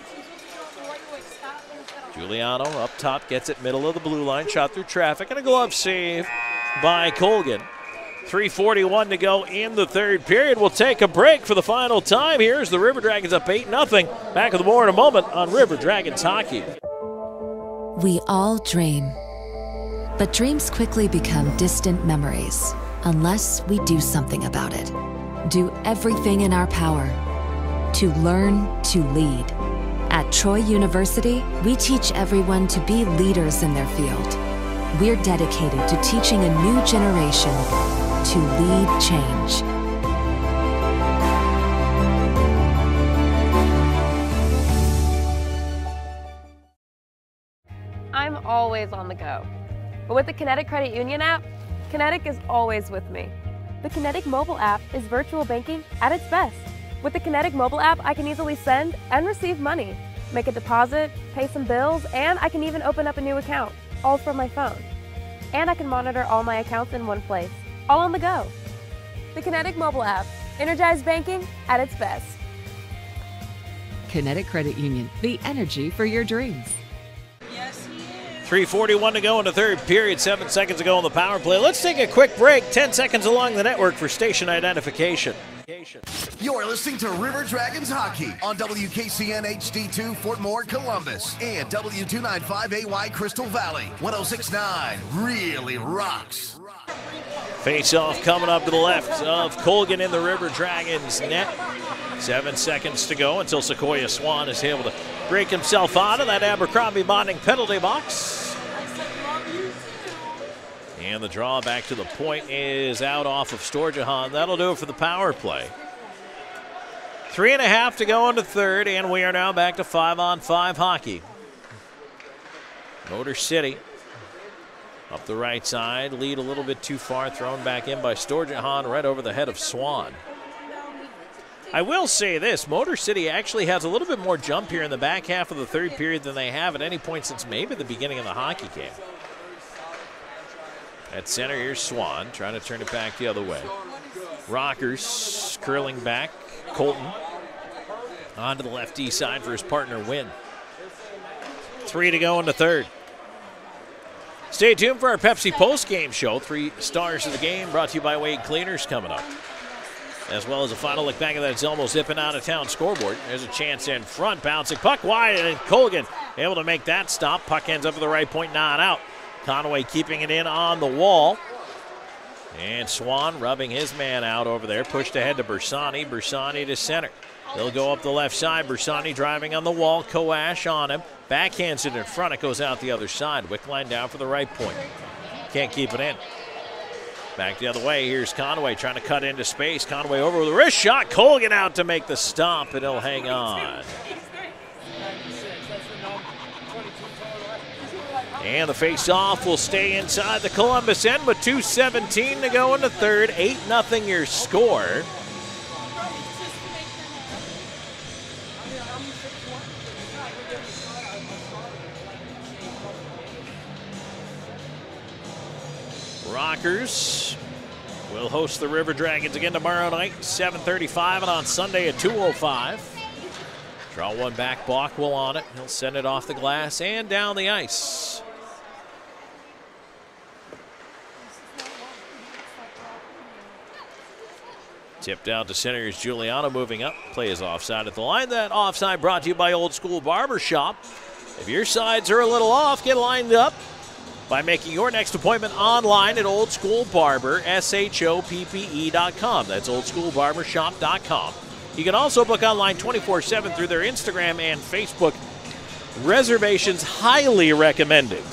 Giuliano up top gets it middle of the blue line, shot through traffic, and a glove save by Colgan. 341 to go in the third period. We'll take a break for the final time. Here's the River Dragons up 8 0. Back with more in a moment on River Dragons Hockey. We all dream, but dreams quickly become distant memories unless we do something about it. Do everything in our power to learn to lead. At Troy University, we teach everyone to be leaders in their field. We're dedicated to teaching a new generation to lead change. I'm always on the go. But with the Kinetic Credit Union app, Kinetic is always with me. The Kinetic mobile app is virtual banking at its best. With the Kinetic mobile app, I can easily send and receive money, make a deposit, pay some bills, and I can even open up a new account, all from my phone. And I can monitor all my accounts in one place, all on the go. The Kinetic mobile app, energized banking at its best. Kinetic Credit Union, the energy for your dreams. 341 to go in the third period, seven seconds ago on the power play. Let's take a quick break, 10 seconds along the network for station identification. You're listening to River Dragons Hockey on WKCN HD2 Fort Moore, Columbus, and W295AY Crystal Valley. 1069 really rocks. Face off coming up to the left of Colgan in the River Dragons net. Seven seconds to go until Sequoia Swan is able to break himself out of that Abercrombie bonding penalty box. And the draw back to the point is out off of Storjahan. That'll do it for the power play. Three and a half to go into third, and we are now back to five on five hockey. Motor City up the right side, lead a little bit too far, thrown back in by Storjahan right over the head of Swan. I will say this Motor City actually has a little bit more jump here in the back half of the third period than they have at any point since maybe the beginning of the hockey game. At center, here's Swan trying to turn it back the other way. Rockers curling back. Colton onto the left D side for his partner Wynn. Three to go in the third. Stay tuned for our Pepsi post game show. Three stars of the game brought to you by Wade Cleaners coming up. As well as a final look back at that Zelmo zipping out of town scoreboard. There's a chance in front, bouncing puck wide, and Colgan able to make that stop. Puck ends up at the right point, not out. Conway keeping it in on the wall. And Swan rubbing his man out over there. Pushed ahead to Bersani. Bersani to center. They'll go up the left side. Bersani driving on the wall. Koash on him. Backhands it in front. It goes out the other side. Wickline down for the right point. Can't keep it in. Back the other way. Here's Conway trying to cut into space. Conway over with a wrist shot. Colgan out to make the stop, and he'll hang on. And the face-off will stay inside the Columbus end with 2.17 to go in the third. 8 0 your score. Rockers will host the River Dragons again tomorrow night, 7:35, and on Sunday at 2:05. Draw one back, Bockwell on it. He'll send it off the glass and down the ice. Tipped out to center is Giuliano moving up. Play is offside at the line. That offside brought to you by Old School Barber Shop. If your sides are a little off, get lined up by making your next appointment online at Old School Barber, S-H-O-P-P-E.com. That's oldschoolbarbershop.com. You can also book online 24-7 through their Instagram and Facebook. Reservations highly recommended.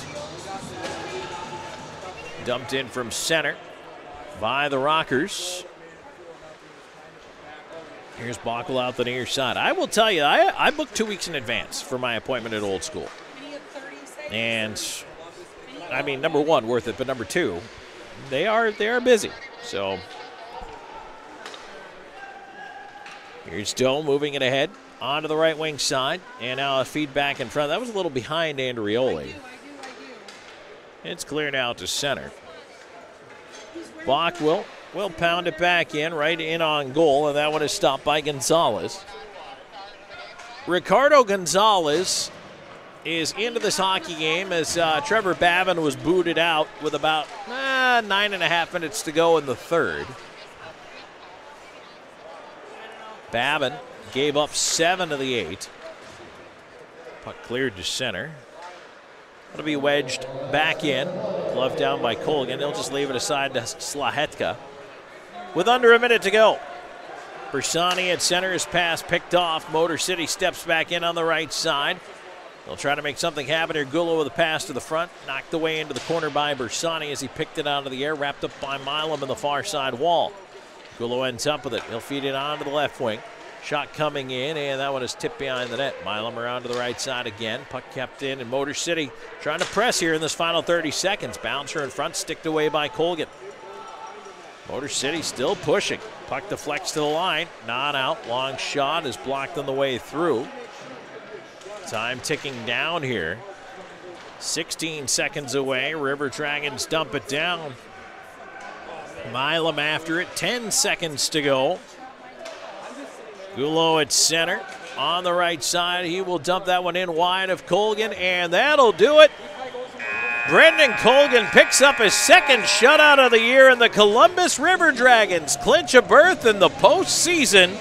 Dumped in from center by the Rockers. Here's Bockwell out the near side. I will tell you, I, I booked two weeks in advance for my appointment at Old School. And I mean, number one, worth it, but number two, they are they are busy. So here's Doe moving it ahead onto the right wing side, and now a feed back in front. That was a little behind Andrioli. It's clear now to center. Bach will pound it back in, right in on goal, and that one is stopped by Gonzalez. Ricardo Gonzalez is into this hockey game as uh, Trevor Babin was booted out with about uh, nine and a half minutes to go in the third. Babin gave up seven of the eight. Puck cleared to center. It'll be wedged back in. Glove down by Colgan. He'll just leave it aside to Slahetka. With under a minute to go. Bersani at center. His pass picked off. Motor City steps back in on the right side. They'll try to make something happen here. Gullo with a pass to the front, knocked away into the corner by Bersani as he picked it out of the air, wrapped up by Milam in the far side wall. Gullo ends up with it. He'll feed it on to the left wing. Shot coming in, and that one is tipped behind the net. Milam around to the right side again. Puck kept in, and Motor City trying to press here in this final 30 seconds. Bouncer in front, sticked away by Colgan. Motor City still pushing. Puck deflects to the line. Not out. Long shot is blocked on the way through. Time ticking down here. 16 seconds away. River Dragons dump it down. Milam after it. 10 seconds to go. Gullo at center. On the right side, he will dump that one in wide of Colgan, and that'll do it. Brendan Colgan picks up his second shutout of the year, and the Columbus River Dragons clinch a berth in the postseason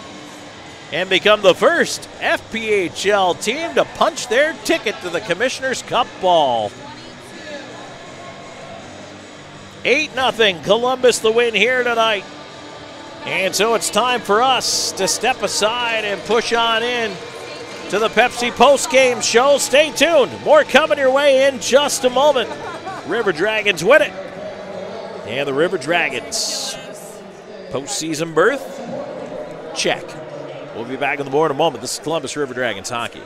and become the first FPHL team to punch their ticket to the Commissioner's Cup ball. 8 0 Columbus the win here tonight. And so it's time for us to step aside and push on in to the Pepsi post-game show. Stay tuned. More coming your way in just a moment. River Dragons win it. And the River Dragons postseason berth, check. We'll be back on the board in a moment. This is Columbus River Dragons hockey.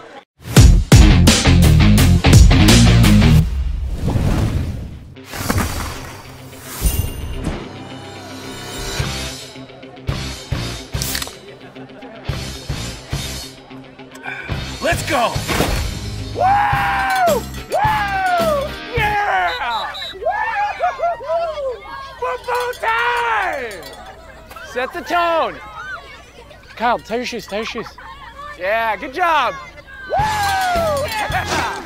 Let's go! Woo! Woo! Yeah! Football time! Set the tone. Kyle, tie your shoes, tie your shoes. Yeah, good job. Woo! Yeah!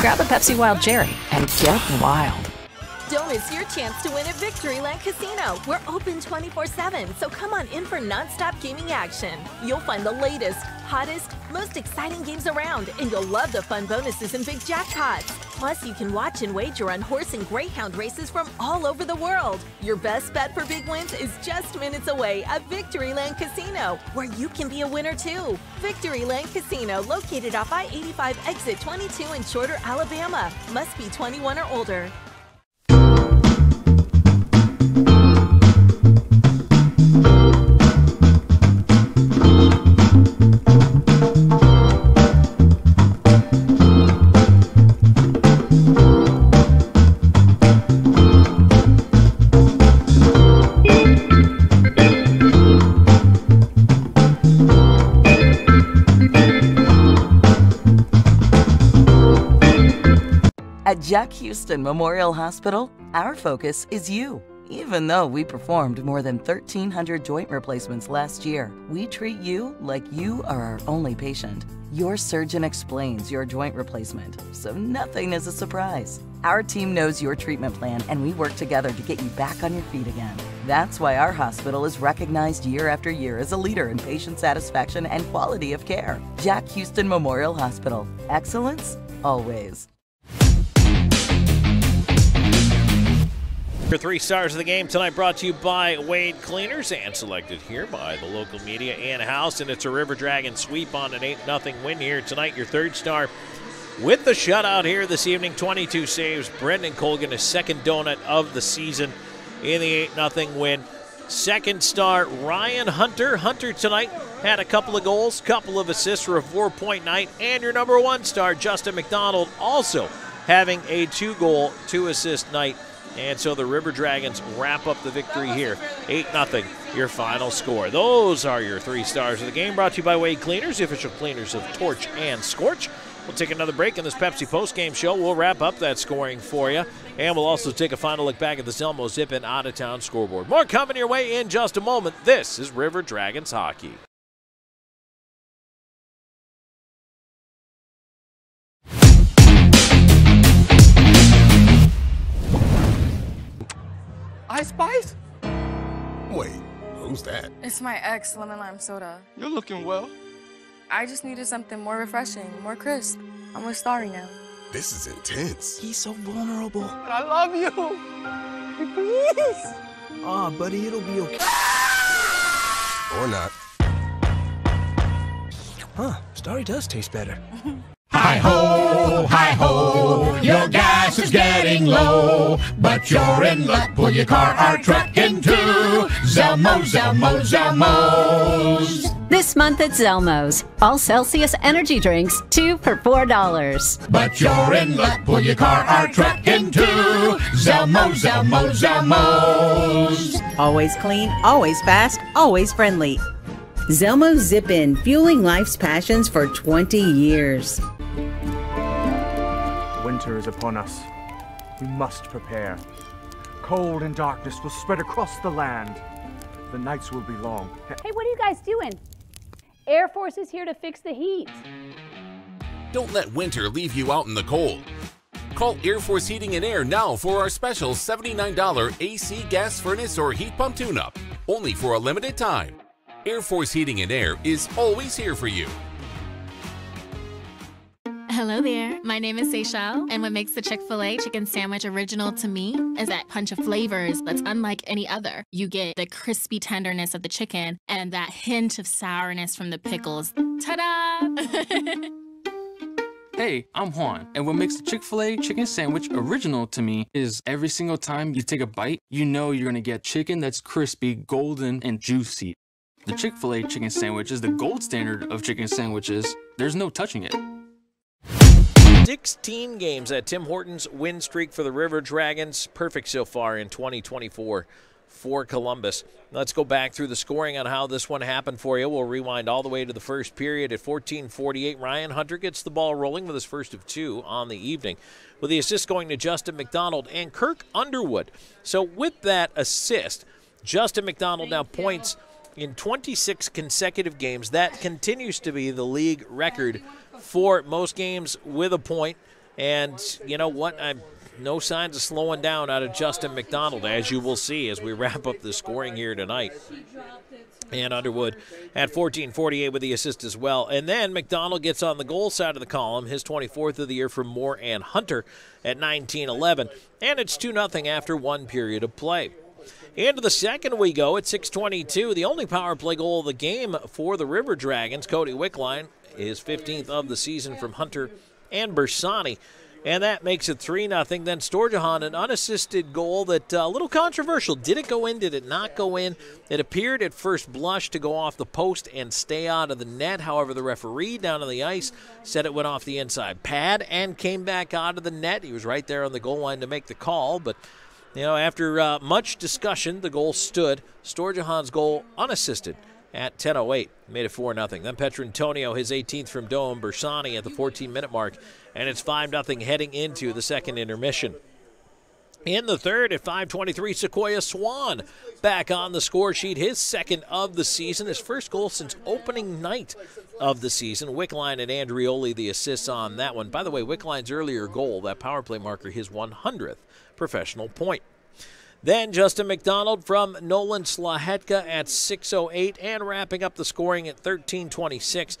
Grab a Pepsi Wild Cherry and get wild. Don't miss your chance to win at Victoryland Casino. We're open 24 7, so come on in for nonstop gaming action. You'll find the latest, hottest, most exciting games around, and you'll love the fun bonuses and big jackpots. Plus, you can watch and wager on horse and greyhound races from all over the world. Your best bet for big wins is just minutes away at Victoryland Casino, where you can be a winner too. Victory Victoryland Casino, located off I 85 exit 22 in Shorter, Alabama. Must be 21 or older. Jack Hughston Memorial Hospital, our focus is you. Even though we performed more than 1,300 joint replacements last year, we treat you like you are our only patient. Your surgeon explains your joint replacement, so nothing is a surprise. Our team knows your treatment plan, and we work together to get you back on your feet again. That's why our hospital is recognized year after year as a leader in patient satisfaction and quality of care. Jack Hughston Memorial Hospital. Excellence, always. Your three stars of the game tonight brought to you by Wade Cleaners and selected here by the local media and house. And it's a River Dragon sweep on an 8 0 win here tonight. Your third star with the shutout here this evening 22 saves. Brendan Colgan, his second donut of the season in the 8 0 win. Second star, Ryan Hunter. Hunter tonight had a couple of goals, couple of assists for a four point night. And your number one star, Justin McDonald, also having a two goal, two assist night and so the River Dragons wrap up the victory here. 8 0, your final score. Those are your three stars of the game. Brought to you by Wade Cleaners, the official cleaners of Torch and Scorch. We'll take another break in this Pepsi postgame show. We'll wrap up that scoring for you. And we'll also take a final look back at the Zelmo Zip In out of town scoreboard. More coming your way in just a moment. This is River Dragons Hockey. Ice Spice? Wait, who's that? It's my ex, lemon lime soda. You're looking well. I just needed something more refreshing, more crisp. I'm with Starry now. This is intense. He's so vulnerable. But I love you. Please. Aw, oh, buddy, it'll be okay. or not. Huh, Starry does taste better. *laughs* Hi ho, hi ho, your gas is getting low, but you're in luck. Pull your car or truck into Zelmo, Zelmo, Zelmo's. This month at Zelmo's, all Celsius energy drinks, two for four dollars. But you're in luck. Pull your car or truck into Zelmo, Zelmo, Zelmo's. Always clean, always fast, always friendly. Zelmo Zip In, fueling life's passions for 20 years. Winter is upon us. We must prepare. Cold and darkness will spread across the land. The nights will be long. Hey, what are you guys doing? Air Force is here to fix the heat. Don't let winter leave you out in the cold. Call Air Force Heating and Air now for our special $79 AC gas furnace or heat pump tune-up, only for a limited time. Air Force Heating and Air is always here for you. Hello there. My name is Seychelle, and what makes the Chick fil A chicken sandwich original to me is that punch of flavors that's unlike any other. You get the crispy tenderness of the chicken and that hint of sourness from the pickles. Ta da! *laughs* Hey, I'm Juan, and what makes the Chick fil A chicken sandwich original to me is every single time you take a bite, you know you're gonna get chicken that's crispy, golden, and juicy. The Chick fil A chicken sandwich is the gold standard of chicken sandwiches. There's no touching it. 16 games at Tim Hortons win streak for the River Dragons. Perfect so far in 2024 for Columbus. Let's go back through the scoring on how this one happened for you. We'll rewind all the way to the first period at 14:48. Ryan Hunter gets the ball rolling with his first of two on the evening, with the assist going to Justin McDonald and Kirk Underwood. So with that assist, Justin McDonald now points in 26 consecutive games. That continues to be the league record for most games with a point. And you know what? I'm no signs of slowing down out of Justin McDonald, as you will see as we *laughs* wrap up the scoring here tonight. And Underwood at 14:48 with the assist as well. And then McDonald gets on the goal side of the column, his 24th of the year for Moore and Hunter at 19:11, and it's 2 0 after one period of play. Into the second we go at 6:22. The only power play goal of the game for the River Dragons, Cody Wickline, his 15th of the season from Hunter and Bersani. And that makes it 3 0. Then Storjahan, an unassisted goal that uh, a little controversial. Did it go in? Did it not go in? It appeared at first blush to go off the post and stay out of the net. However, the referee down on the ice said it went off the inside pad and came back out of the net. He was right there on the goal line to make the call. But, you know, after uh, much discussion, the goal stood. Storjahan's goal unassisted at 10.08. Made it 4 0. Then Petrantonio, his 18th from Dome. Bersani at the 14 minute mark and it's 5 0 heading into the second intermission. In the third at 523, Sequoia Swan back on the score sheet. His second of the season, his first goal since opening night of the season. Wickline and Andrioli the assists on that one. By the way, Wickline's earlier goal, that power play marker, his 100th professional point. Then Justin McDonald from Nolan Slahetka at 6.08 and wrapping up the scoring at 13.26.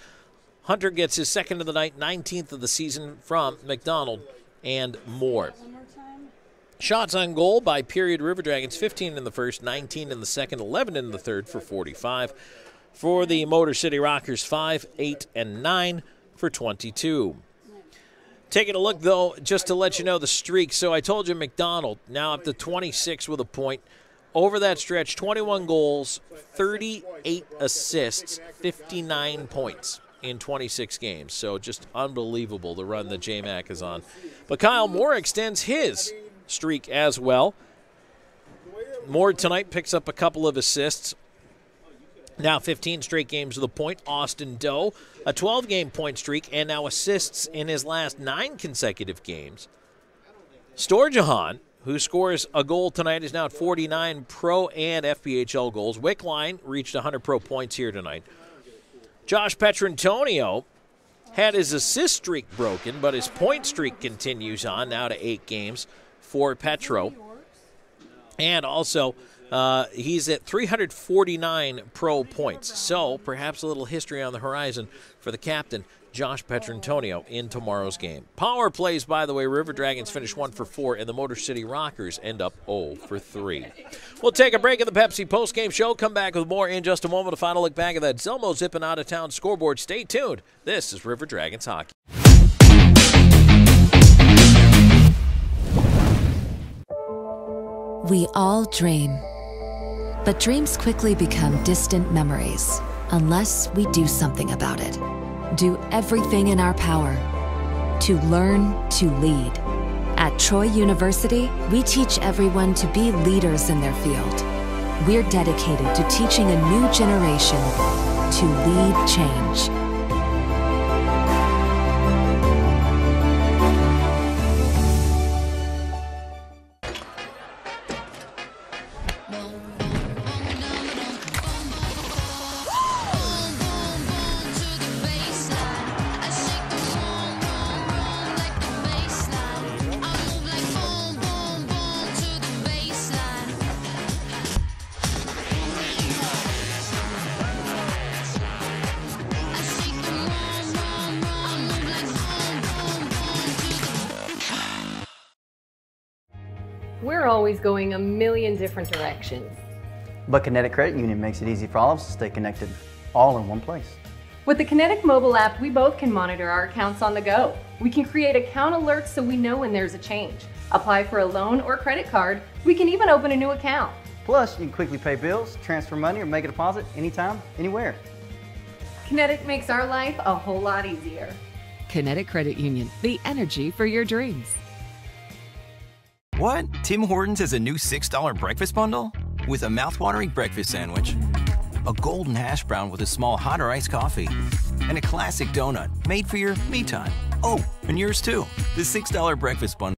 Hunter gets his second of the night, 19th of the season from McDonald and Moore. Shots on goal by period River Dragons 15 in the first, 19 in the second, 11 in the third for 45. For the Motor City Rockers, 5, 8, and 9 for 22. Taking a look, though, just to let you know the streak. So I told you McDonald now up to 26 with a point. Over that stretch, 21 goals, 38 assists, 59 points in 26 games. So just unbelievable the run that J Mac is on. But Kyle Moore extends his streak as well. Moore tonight picks up a couple of assists. Now 15 straight games with a point. Austin Doe, a 12 game point streak, and now assists in his last nine consecutive games. Storjahan, who scores a goal tonight, is now at 49 pro and FPHL goals. Wickline reached 100 pro points here tonight. Josh Petrantonio had his assist streak broken, but his point streak continues on now to eight games for Petro. And also, uh, he's at 349 pro points. So perhaps a little history on the horizon for the captain, Josh Petrantonio, in tomorrow's game. Power plays, by the way, River Dragons finish 1 for 4, and the Motor City Rockers end up 0 for 3. We'll take a break in the Pepsi postgame show. Come back with more in just a moment. A final look back at that Zelmo Zip In out of town scoreboard. Stay tuned. This is River Dragons Hockey. We all dream. But dreams quickly become distant memories unless we do something about it. Do everything in our power to learn to lead. At Troy University, we teach everyone to be leaders in their field. We're dedicated to teaching a new generation to lead change. Going a million different directions. But Kinetic Credit Union makes it easy for all of us to stay connected, all in one place. With the Kinetic mobile app, we both can monitor our accounts on the go. We can create account alerts so we know when there's a change. Apply for a loan or credit card. We can even open a new account. Plus, you can quickly pay bills, transfer money, or make a deposit anytime, anywhere. Kinetic makes our life a whole lot easier. Kinetic Credit Union, the energy for your dreams. What? Tim Hortons has a new $6 breakfast bundle? With a mouthwatering breakfast sandwich, a golden hash brown with a small hot or iced coffee, and a classic donut made for your me time. Oh, and yours too. The $6 breakfast bundle.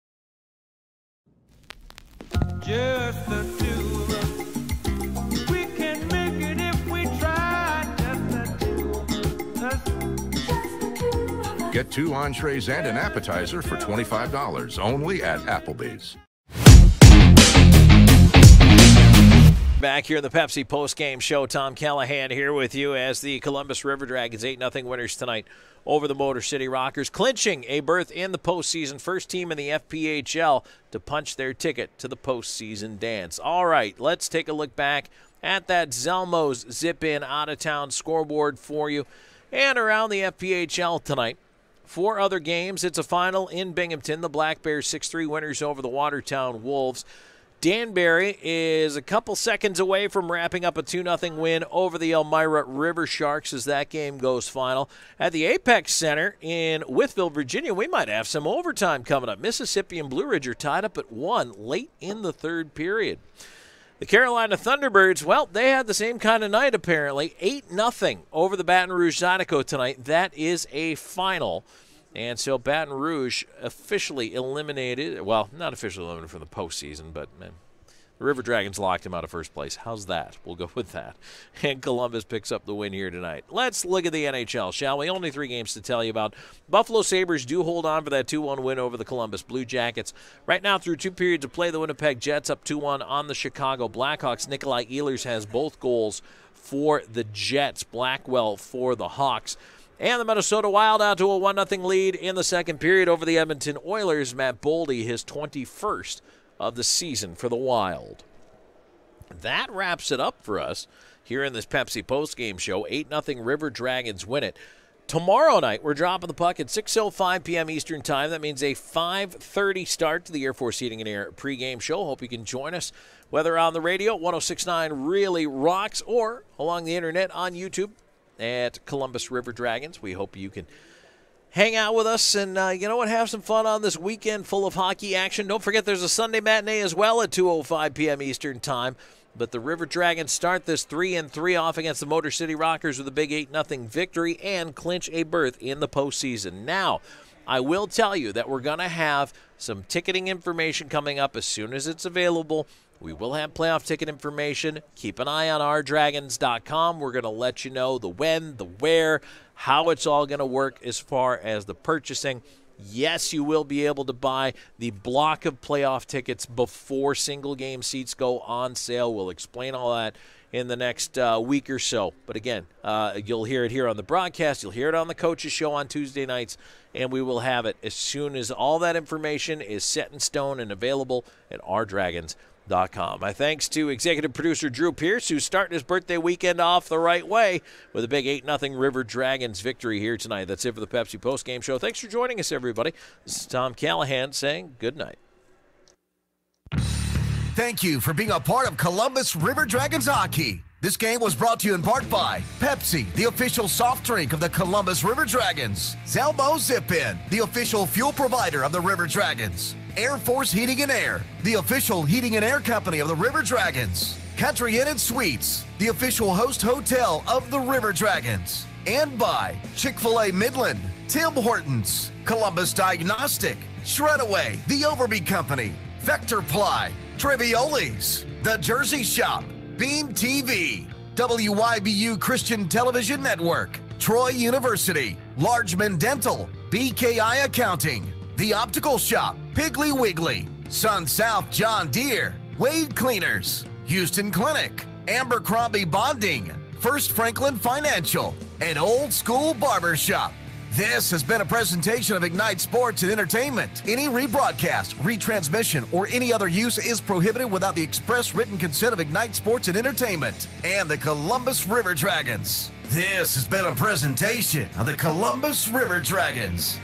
Just the two of us. We can make it if we try. Just the two of us. Get two entrees and an appetizer for $25 only at Applebee's. Back here in the Pepsi postgame show, Tom Callahan here with you as the Columbus River Dragons 8 0 winners tonight over the Motor City Rockers, clinching a berth in the postseason. First team in the FPHL to punch their ticket to the postseason dance. All right, let's take a look back at that Zelmo's zip in out of town scoreboard for you and around the FPHL tonight. Four other games. It's a final in Binghamton. The Black Bears 6 3 winners over the Watertown Wolves. Danbury is a couple seconds away from wrapping up a 2 0 win over the Elmira River Sharks as that game goes final. At the Apex Center in Wytheville, Virginia, we might have some overtime coming up. Mississippi and Blue Ridge are tied up at one late in the third period. The Carolina Thunderbirds, well, they had the same kind of night apparently. 8 0 over the Baton Rouge Zydeco tonight. That is a final And so Baton Rouge officially eliminated, well, not officially eliminated from the postseason, but man, the River Dragons locked him out of first place. How's that? We'll go with that. *laughs* And Columbus picks up the win here tonight. Let's look at the NHL, shall we? Only three games to tell you about. Buffalo Sabres do hold on for that 2 1 win over the Columbus Blue Jackets. Right now, through two periods of play, the Winnipeg Jets up 2 1 on the Chicago Blackhawks. Nikolai Ehlers has both goals for the Jets, Blackwell for the Hawks. And the Minnesota Wild out to a 1 0 lead in the second period over the Edmonton Oilers. Matt Boldy, his 21st of the season for the Wild. That wraps it up for us here in this Pepsi postgame show. 8 0 River Dragons win it. Tomorrow night, we're dropping the puck at 6.05 p.m. Eastern Time. That means a 5.30 start to the Air Force Heating and Air pregame show. Hope you can join us, whether on the radio, 1069 Really Rocks, or along the internet on YouTube at Columbus River Dragons. We hope you can hang out with us and uh, you know what have some fun on this weekend full of hockey action. Don't forget there's a sunday matinee as well at 2.05 p.m eastern time. But the river dragons start this 3 and 3 off against the motor city rockers with a big 8 0 victory and clinch a berth in the postseason. Now i will tell you that we're going to have some ticketing information coming up as soon as it's available we will have playoff ticket information. Keep an eye on ourdragons.com. We're going to let you know the when, the where, how it's all going to work as far as the purchasing. Yes, you will be able to buy the block of playoff tickets before single game seats go on sale. We'll explain all that in the next uh, week or so. But again, uh, you'll hear it here on the broadcast. You'll hear it on the coaches show on Tuesday nights, and we will have it as soon as all that information is set in stone and available at our Dragons. My thanks to executive producer Drew Pierce, who's starting his birthday weekend off the right way with a big 8 0 River Dragons victory here tonight. That's it for the Pepsi Post Game Show. Thanks for joining us, everybody. This is Tom Callahan saying good night. Thank you for being a part of Columbus River Dragons hockey. This game was brought to you in part by Pepsi, the official soft drink of the Columbus River Dragons, Zelmo Zip In, the official fuel provider of the River Dragons, Air Force Heating and Air, the official heating and air company of the River Dragons, Country Inn and Suites, the official host hotel of the River Dragons, and by Chick fil A Midland, Tim Hortons, Columbus Diagnostic, Shredaway, the Overby Company, Vector Ply, Trivioli's, The Jersey Shop, Beam TV, WYBU Christian Television Network, Troy University, Largeman Dental, BKI Accounting, The Optical Shop, Piggly Wiggly, Sun South John Deere, Wade Cleaners, Hughston Clinic, Abercrombie Bonding, First Franklin Financial, and Old School Barber Shop. This has been a presentation of Ignite Sports and Entertainment. Any rebroadcast, retransmission, or any other use is prohibited without the express written consent of Ignite Sports and Entertainment and the Columbus River Dragons. This has been a presentation of the Columbus River Dragons.